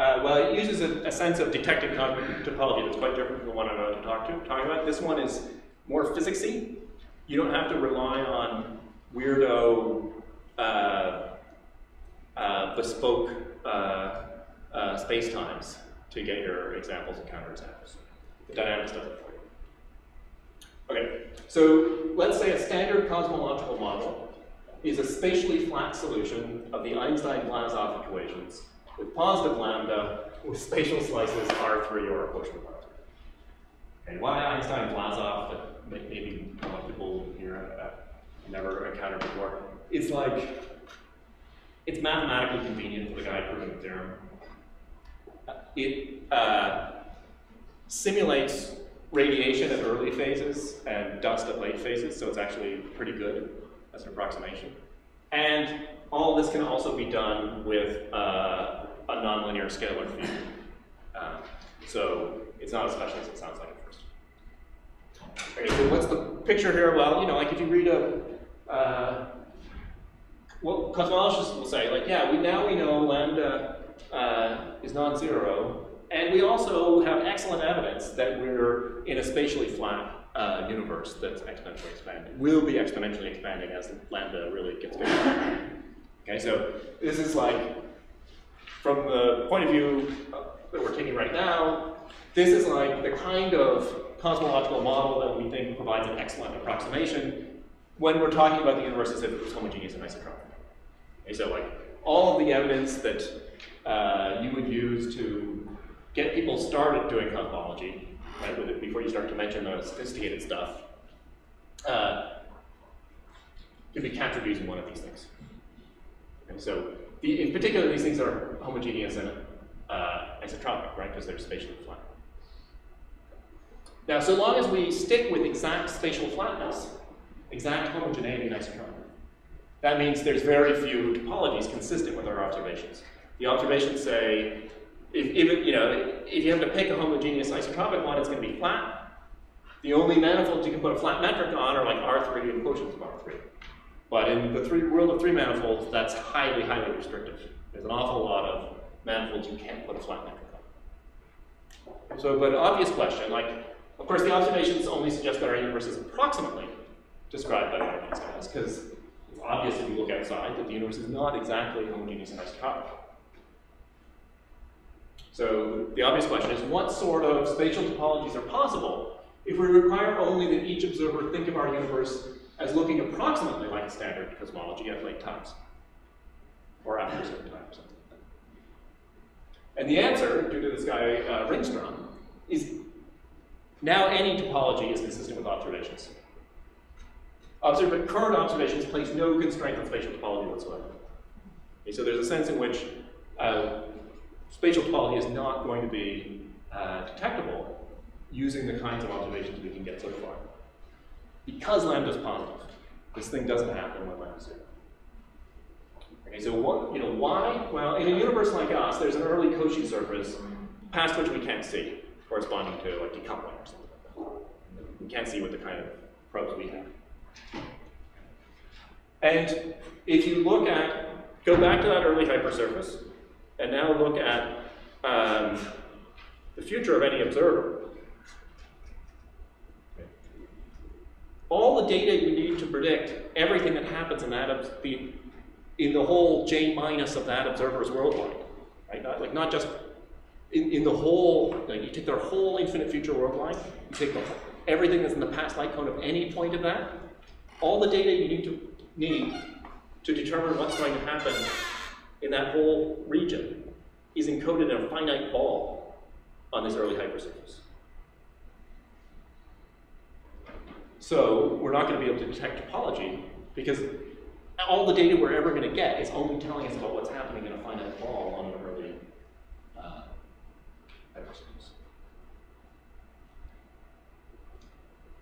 uh, well, it uses a, a, sense of cosmic topology that's quite different from the one I'm about to talk to talking about. This one is more physicsy. You don't have to rely on weirdo uh, uh, bespoke uh, uh, space-times to get your examples and counterexamples. The dynamics does it for you. Okay, so let's say a standard cosmological model is a spatially flat solution of the Einstein-Vlasov equations with positive lambda with spatial slices R3 or a quotient of R3. Okay, why Einstein-Vlasov that maybe a lot of people here have never encountered before? It's like, it's mathematically convenient for the guy proving the theorem. It uh, simulates radiation at early phases and dust at late phases, so it's actually pretty good as an approximation. And all this can also be done with uh, a nonlinear scalar field. Uh, so it's not as special as it sounds like at first. Okay, so what's the picture here? Well, you know, like if you read a, uh, well, cosmologists will say, like, yeah, we now we know lambda uh, is non-zero, and we also have excellent evidence that we're in a spatially flat uh, universe that's exponentially expanding. Will be exponentially expanding as lambda really gets bigger. Okay, so this is like, from the point of view uh, that we're taking right now, this is like the kind of cosmological model that we think provides an excellent approximation when we're talking about the universe as if it was homogeneous and isotropic. Okay, so like all of the evidence that uh, you would use to get people started doing cosmology, right, it before you start to mention the sophisticated stuff, uh, can be captured using one of these things. Okay, so in particular, these things are homogeneous and uh, isotropic, right, because they're spatially flat. Now, so long as we stick with exact spatial flatness, exact homogeneity and isotropic, that means there's very few topologies consistent with our observations. The observations say, if, if, you know, if you have to pick a homogeneous isotropic one, it's going to be flat. The only manifolds you can put a flat metric on are like R3 and quotients of R3. But in the three, world of three manifolds, that's highly, highly restrictive. There's an awful lot of manifolds you can't put a flat metric on. So, but obvious question, like, of course, the observations only suggest that our universe is approximately described by one of these guys, because it's obvious if you look outside that the universe is not exactly homogeneous and isotropic. So the obvious question is, what sort of spatial topologies are possible if we require only that each observer think of our universe as looking approximately like a standard cosmology at late times, or after a certain time, or something like that. And the answer, due to this guy uh, Ringstrom, is now any topology is consistent with observations. Observ current observations place no constraint on spatial topology whatsoever. Okay, so there's a sense in which uh, spatial topology is not going to be uh, detectable using the kinds of observations we can get so far. Because lambda is positive, this thing doesn't happen when lambda is zero. Okay, so what, you know, why? Well, in a universe like us, there's an early Cauchy surface past which we can't see, corresponding to like decoupling or something like that. We can't see with the kind of probes we have. And if you look at, go back to that early hypersurface, and now look at um, the future of any observer. All the data you need to predict everything that happens in that the, in the whole J minus of that observer's world line, right? Not, like not just in, in the whole, like you take their whole infinite future world line, you take the, everything that's in the past light cone of any point of that, all the data you need to need to determine what's going to happen in that whole region is encoded in a finite ball on this early hypersurface. So we're not going to be able to detect topology because all the data we're ever going to get is only telling us about what's happening in a finite ball on an early uh, hypersurface.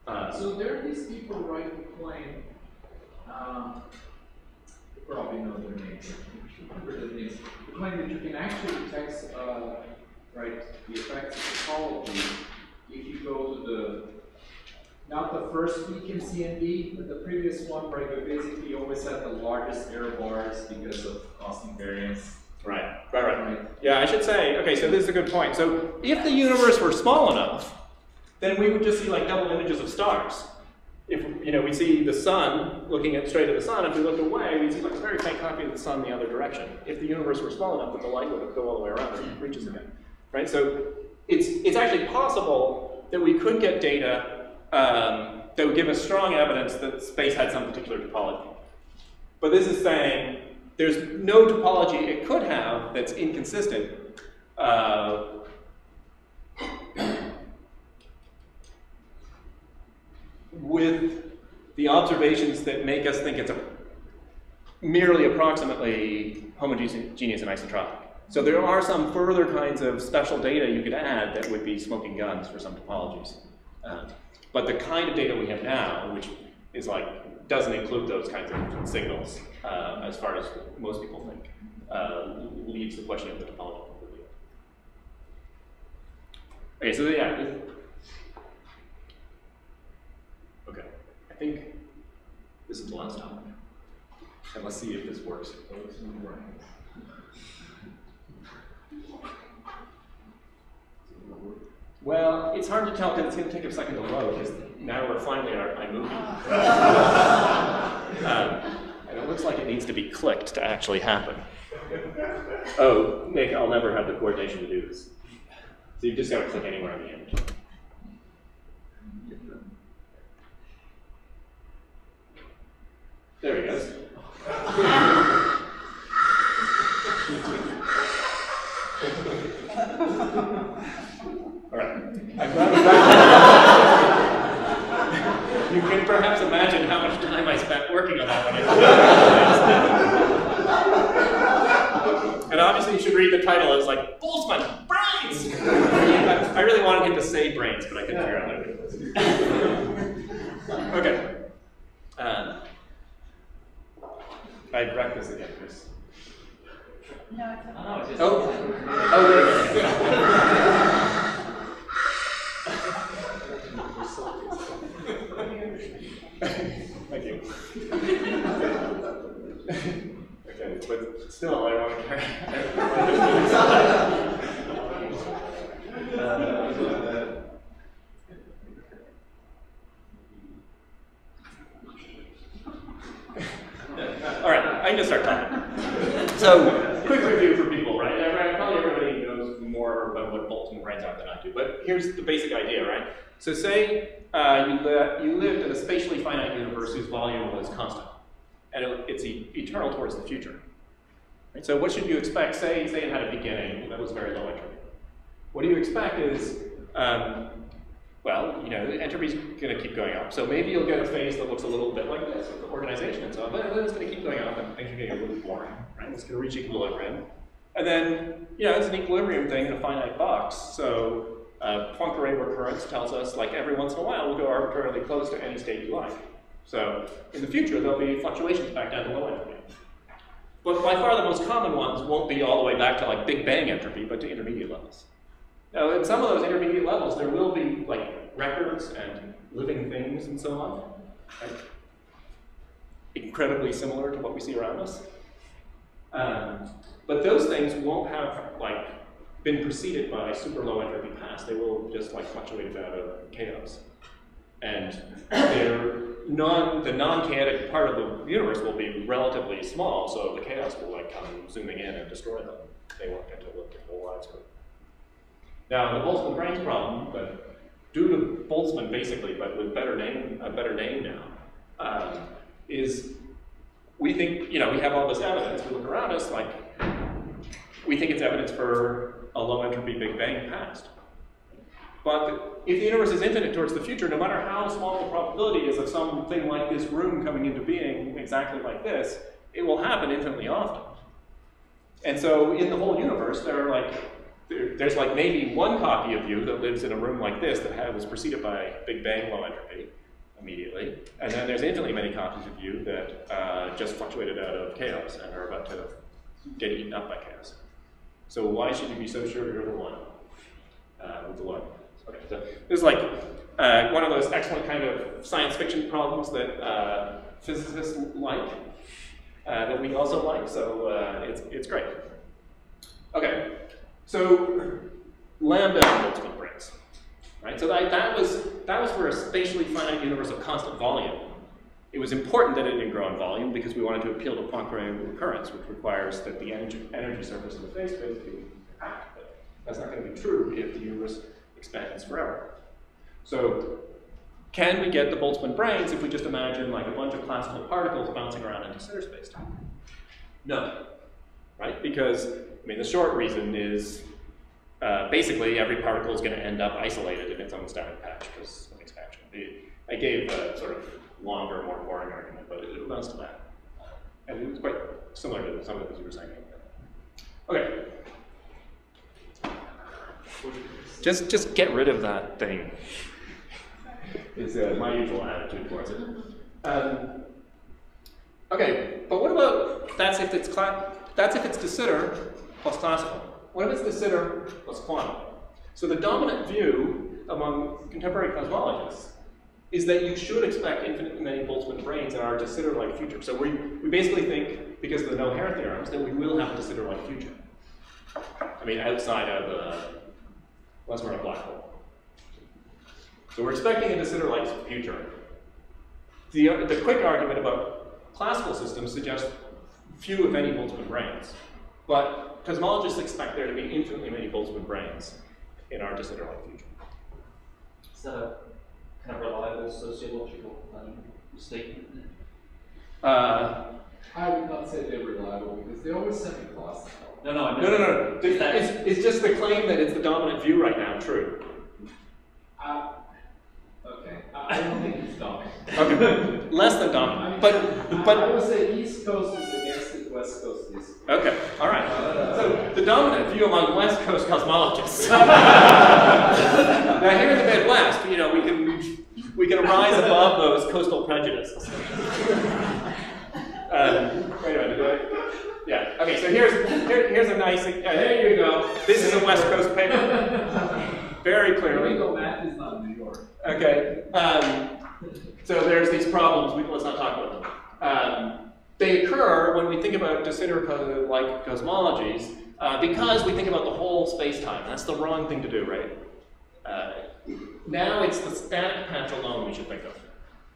Uh, So there are these people writing the claim, um, probably know their names, remember their names. The claim that you can actually detect, uh, right, the effects of topology if you go to the, not the first peak in CMB, but the previous one, right, but basically you always had the largest error bars because of cosmic variance. Right, right, right. Yeah, I should say, okay, so this is a good point. So if the universe were small enough, then we would just see like double images of stars. If, you know, we see the sun looking at straight at the sun. If we looked away, we'd see like a very faint copy of the sun the other direction. If the universe were small enough then the light would go all the way around and reaches again, right? So it's it's actually possible that we could get data um, that would give us strong evidence that space had some particular topology. But this is saying there's no topology it could have that's inconsistent uh, with the observations that make us think it's a merely approximately homogeneous and isotropic. So there are some further kinds of special data you could add that would be smoking guns for some topologies. Uh, but the kind of data we have now, which is like, doesn't include those kinds of signals, uh, as far as most people think, uh, leaves the question of the topology. completely. Okay, so yeah. this- Okay, I think this is the last topic. And let's see if this works. Well, it's hard to tell because it's going to take a second to load because now we're finally at our iMovie. [LAUGHS] um, and it looks like it needs to be clicked to actually happen. Oh, Nick, I'll never have the coordination to do this. So you've just got to click anywhere on the image. There he goes. [LAUGHS] All right. I'm glad we got- You can perhaps imagine how much time I spent working on that one. and obviously, you should read the title as like Boltzmann brains. I really wanted him to say brains, but I couldn't figure out how to do this. okay. Um, I wrecked this again, Chris. No, Oh, it's just- Oh, oh, there we go. Thank you. [LAUGHS] okay, but still, I want to uh, all right, I can just start talking. So, quick review for people, right? Probably everybody knows more about what Boltzmann brains are than I do, but here's the basic idea, right? So, say uh, you, li- you lived in a spatially finite universe whose volume was constant, and it, it's e- eternal towards the future. Right? So, what should you expect? Say, say it had a beginning that was very low entropy. What do you expect is, um, well, you know, the entropy's going to keep going up. So maybe you'll get a phase that looks a little bit like this with the organization and so on, but then it's going to keep going up and things are getting a little boring, right? It's going to reach equilibrium. And then, you know, it's an equilibrium thing in a finite box. So uh, Poincare recurrence tells us, like, every once in a while, we'll go arbitrarily close to any state you like. So in the future, there'll be fluctuations back down to low entropy. But by far the most common ones won't be all the way back to like Big Bang entropy, but to intermediate levels. Now, in some of those intermediate levels, there will be like records and living things and so on. Right? Incredibly similar to what we see around us. Um, but those things won't have like been preceded by super low entropy past. They will just like fluctuate out of chaos. And non the non-chaotic part of the universe will be relatively small, so the chaos will like come zooming in and destroy them. They won't get to look at the whole lives of now, the Boltzmann brains problem, but due to Boltzmann basically, but with better name, a better name now, um, is we think, you know, we have all this evidence, we look around us like, we think it's evidence for a low entropy Big Bang past. But if the universe is infinite towards the future, no matter how small the probability is of something like this room coming into being exactly like this, it will happen infinitely often. And so in the whole universe, there are like there, there's like maybe one copy of you that lives in a room like this that was preceded by Big Bang low entropy immediately, and then there's infinitely many copies of you that uh, just fluctuated out of chaos and are about to get eaten up by chaos. So why should you be so sure you're the one uh, with the one? Okay, so this is like uh, one of those excellent kind of science fiction problems that uh, physicists like, uh, that we also like. So uh, it's it's great. Okay. So lambda and Boltzmann brains, right? So that, that was that was for a spatially finite universe of constant volume. It was important that it didn't grow in volume because we wanted to appeal to Poincare recurrence, which requires that the energy, energy surface of the phase space be. But that's not going to be true if the universe expands forever. So can we get the Boltzmann brains if we just imagine like a bunch of classical particles bouncing around in de Sitter spacetime? No, right? Because, I mean, the short reason is uh, basically every particle is going to end up isolated in its own static patch because of expansion. I gave a sort of longer, more boring argument, but it amounts to that. And it was quite similar to some of the things you were saying. Okay. Just, just get rid of that thing. Is uh, my usual attitude towards it. Um, okay, but what about that's if it's cla- that's if it's de Sitter plus classical. What if it's de Sitter plus quantum? So the dominant view among contemporary cosmologists is that you should expect infinitely many Boltzmann brains in our de Sitter-like future. So we, we basically think, because of the no-hair theorems, that we will have a de Sitter-like future. I mean, outside of the, unless we're in a black hole. So we're expecting a de Sitter-like future. The, the quick argument about classical systems suggests few, if any, Boltzmann brains. But cosmologists expect there to be infinitely many Boltzmann brains in our de Sitter-like future. A kind of reliable sociological um, statement? Uh, I would not say they're reliable because they're always semi-classical. No, no, I no, no, no. It's, it's just the claim that it's the dominant view right now true. Uh, okay, I I don't think it's dominant. Okay, less than I dominant. mean, But, I- I would say East Coast is against it, West Coast is. okay, all right. So the dominant view among West Coast cosmologists. [LAUGHS] now here in the Midwest, you know, we can we can rise above those coastal prejudices. [LAUGHS] Um, wait a minute. Yeah. Okay. So here's here, here's a nice. Uh, There you go. This is a West Coast paper. Very clearly. Legal math is not New York. Okay. Um, so there's these problems. We, let's not talk about them. Um, they occur when we think about de Sitter-like cosmologies uh, because we think about the whole space-time. That's the wrong thing to do, right? Uh, now it's the static patch alone we should think of.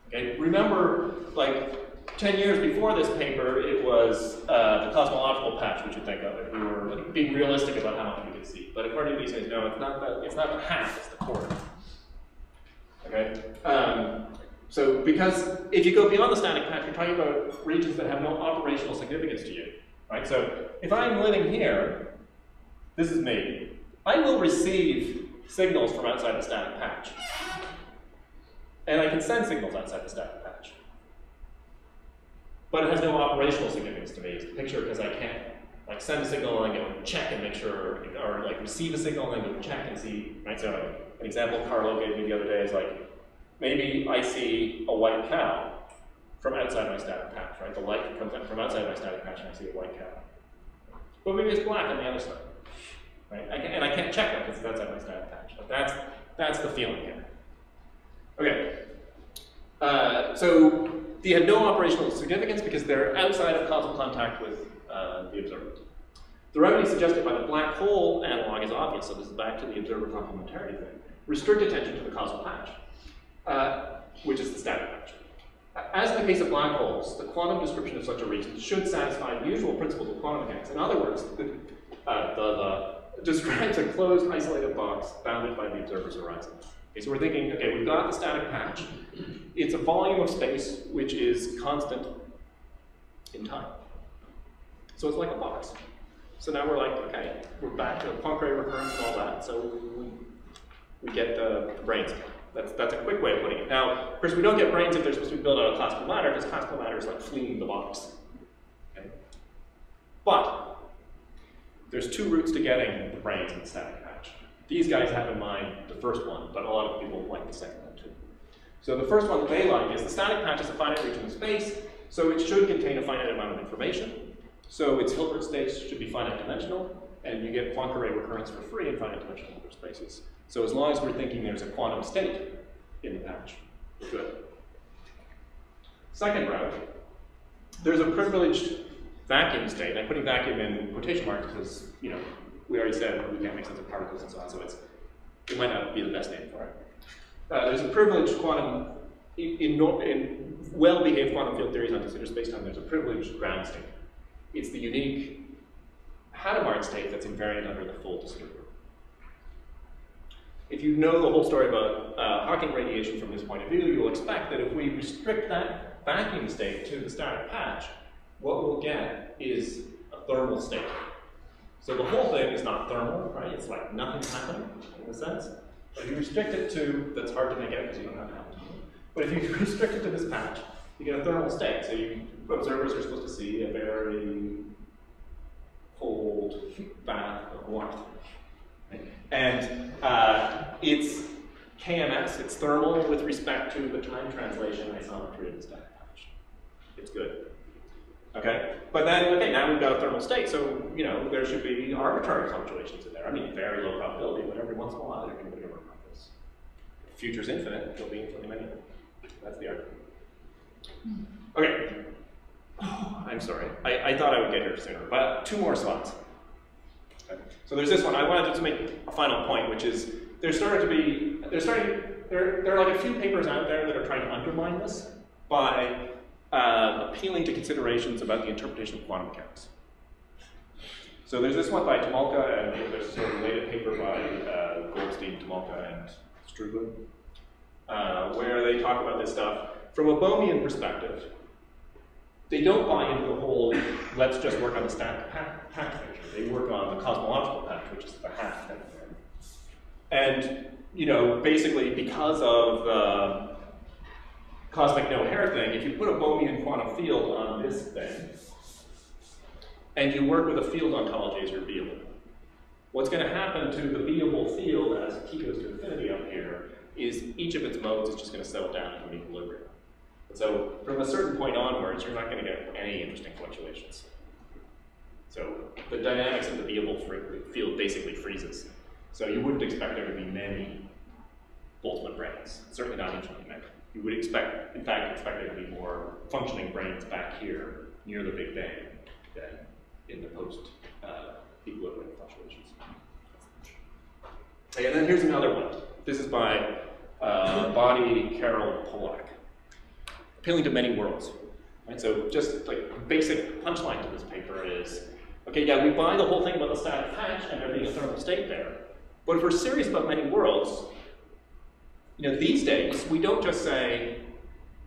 Okay. Remember, like 10 years before this paper, it was uh, the cosmological patch we should think of. If we were being realistic about how much we could see. But according to these things, no, it's not the, it's not the half, it's the quarter. Okay? Um, so, because if you go beyond the static patch, you're talking about regions that have no operational significance to you. Right? So, if I'm living here, this is me, I will receive signals from outside the static patch. And I can send signals outside the static patch. But it has no operational significance to me as the picture because I can't like send a signal and go check and make sure, or like receive a signal and then go check and see, right? So an example Carlo gave me the other day is like, maybe I see a white cow from outside my static patch, right? The light comes from outside my static patch and I see a white cow. But maybe it's black on the other side, right? I can, and I can't check that because it's outside my static patch. But that's, that's the feeling here. Okay. Uh, so they have no operational significance because they're outside of causal contact with uh, the observer. The remedy suggested by the black hole analog is obvious, so this is back to the observer complementarity thing. Restrict attention to the causal patch, uh, which is the static patch. As in the case of black holes, the quantum description of such a region should satisfy the usual principles of quantum mechanics. In other words, the, uh, the, the describes a closed, isolated box bounded by the observer's horizon. Okay, so we're thinking, okay, we've got the static patch. It's a volume of space which is constant in time. So it's like a box. So now we're like, okay, we're back to Poincare recurrence and all that. So we, we get the, the brains. That's, that's a quick way of putting it. Now, of course, we don't get brains if they're supposed to be built on of classical matter, because classical matter is like fleeing the box. Okay? But there's two routes to getting the brains in the static patch. These guys have in mind the first one, but a lot of people like the second one too. So the first one that they like is the static patch is a finite region of space, so it should contain a finite amount of information. So its Hilbert states should be finite dimensional, and you get Poincare recurrence for free in finite dimensional Hilbert spaces. So as long as we're thinking there's a quantum state in the patch, good. Second route, there's a privileged vacuum state. I'm putting vacuum in quotation marks because, you know, we already said we can't make sense of particles and so on, so it's, it might not be the best name for it. Uh, there's a privileged quantum in, in, in well-behaved quantum field theories on de Sitter spacetime, there's a privileged ground state. It's the unique Hadamard state that's invariant under the full de. If you know the whole story about uh, Hawking radiation from this point of view, you'll expect that if we restrict that vacuum state to the static patch, what we'll get is a thermal state. So the whole thing is not thermal, right? It's like nothing's happening in a sense. But if you restrict it to, that's hard to make out because you don't have that. But if you [LAUGHS] restrict it to this patch, you get a thermal state. So you, observers are supposed to see a very cold bath of warmth. And uh, it's KMS, it's thermal with respect to the time translation isometry of static patch. It's good. Okay, but then, okay, now we've got a thermal state, so, you know, there should be arbitrary fluctuations in there. I mean, very low probability, but every once in a while there can be a work like this. If future's infinite, there'll be infinitely many. That's the argument. Okay. [SIGHS] I'm sorry. I, I thought I would get here sooner, but two more slides. Okay. So there's this one. I wanted to make a final point, which is there's started to be, there's starting, there, there are like a few papers out there that are trying to undermine this by uh, appealing to considerations about the interpretation of quantum mechanics. So there's this one by Tumulka, and there's a sort of related paper by uh, Goldstein, Tumulka, and Struglin, uh, where they talk about this stuff from a Bohmian perspective. They don't buy into the whole let's just work on the stack patch picture. They work on the cosmological patch, which is the half thing. And you know, basically because of the cosmic no hair thing, if you put a Bohmian quantum field on this thing, and you work with a field ontology as your beable, what's going to happen to the beable field as t goes to infinity up here is each of its modes is just going to settle down into an equilibrium. So from a certain point onwards, you're not going to get any interesting fluctuations. So the dynamics of the beable field basically freezes. So you wouldn't expect there to be many Boltzmann brains, certainly not infinitely many. You would expect, in fact, expect there to be more functioning brains back here near the Big Bang than in the post uh, fluctuations. And then here's another one. This is by uh, Boddy Carroll Pollack. Appealing to many worlds. Right? So just like basic punchline to this paper is, okay, yeah, we buy the whole thing about the static patch and there being a thermal state there. But if we're serious about many worlds, you know, these days, we don't just say,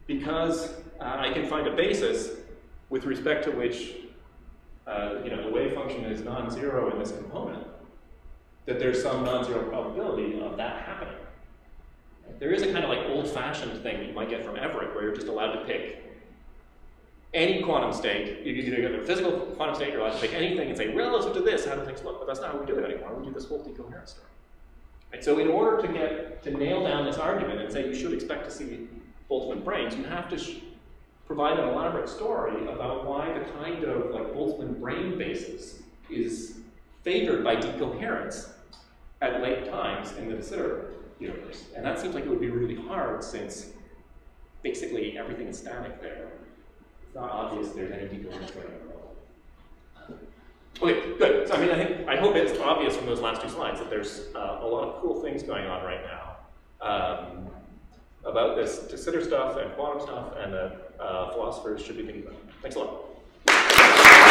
because uh, I can find a basis with respect to which, uh, you know, the wave function is non-zero in this component, that there's some non-zero probability of that happening. There is a kind of like old-fashioned thing you might get from Everett, where you're just allowed to pick any quantum state. You can get a physical quantum state, you're allowed to pick anything and say, relative to this, how do things look? But that's not how we do it anymore. We do this whole decoherence story. So in order to get to nail down this argument and say you should expect to see Boltzmann brains, you have to provide an elaborate story about why the kind of like Boltzmann brain basis is favored by decoherence at late times in the de Sitter universe. And that seems like it would be really hard since basically everything is static there. It's not obvious there's any decoherence going on. Okay, good. So I mean, I think I hope it's obvious from those last two slides that there's uh, a lot of cool things going on right now um, about this de Sitter stuff and quantum stuff, and that uh, philosophers should be thinking about. Thanks a lot.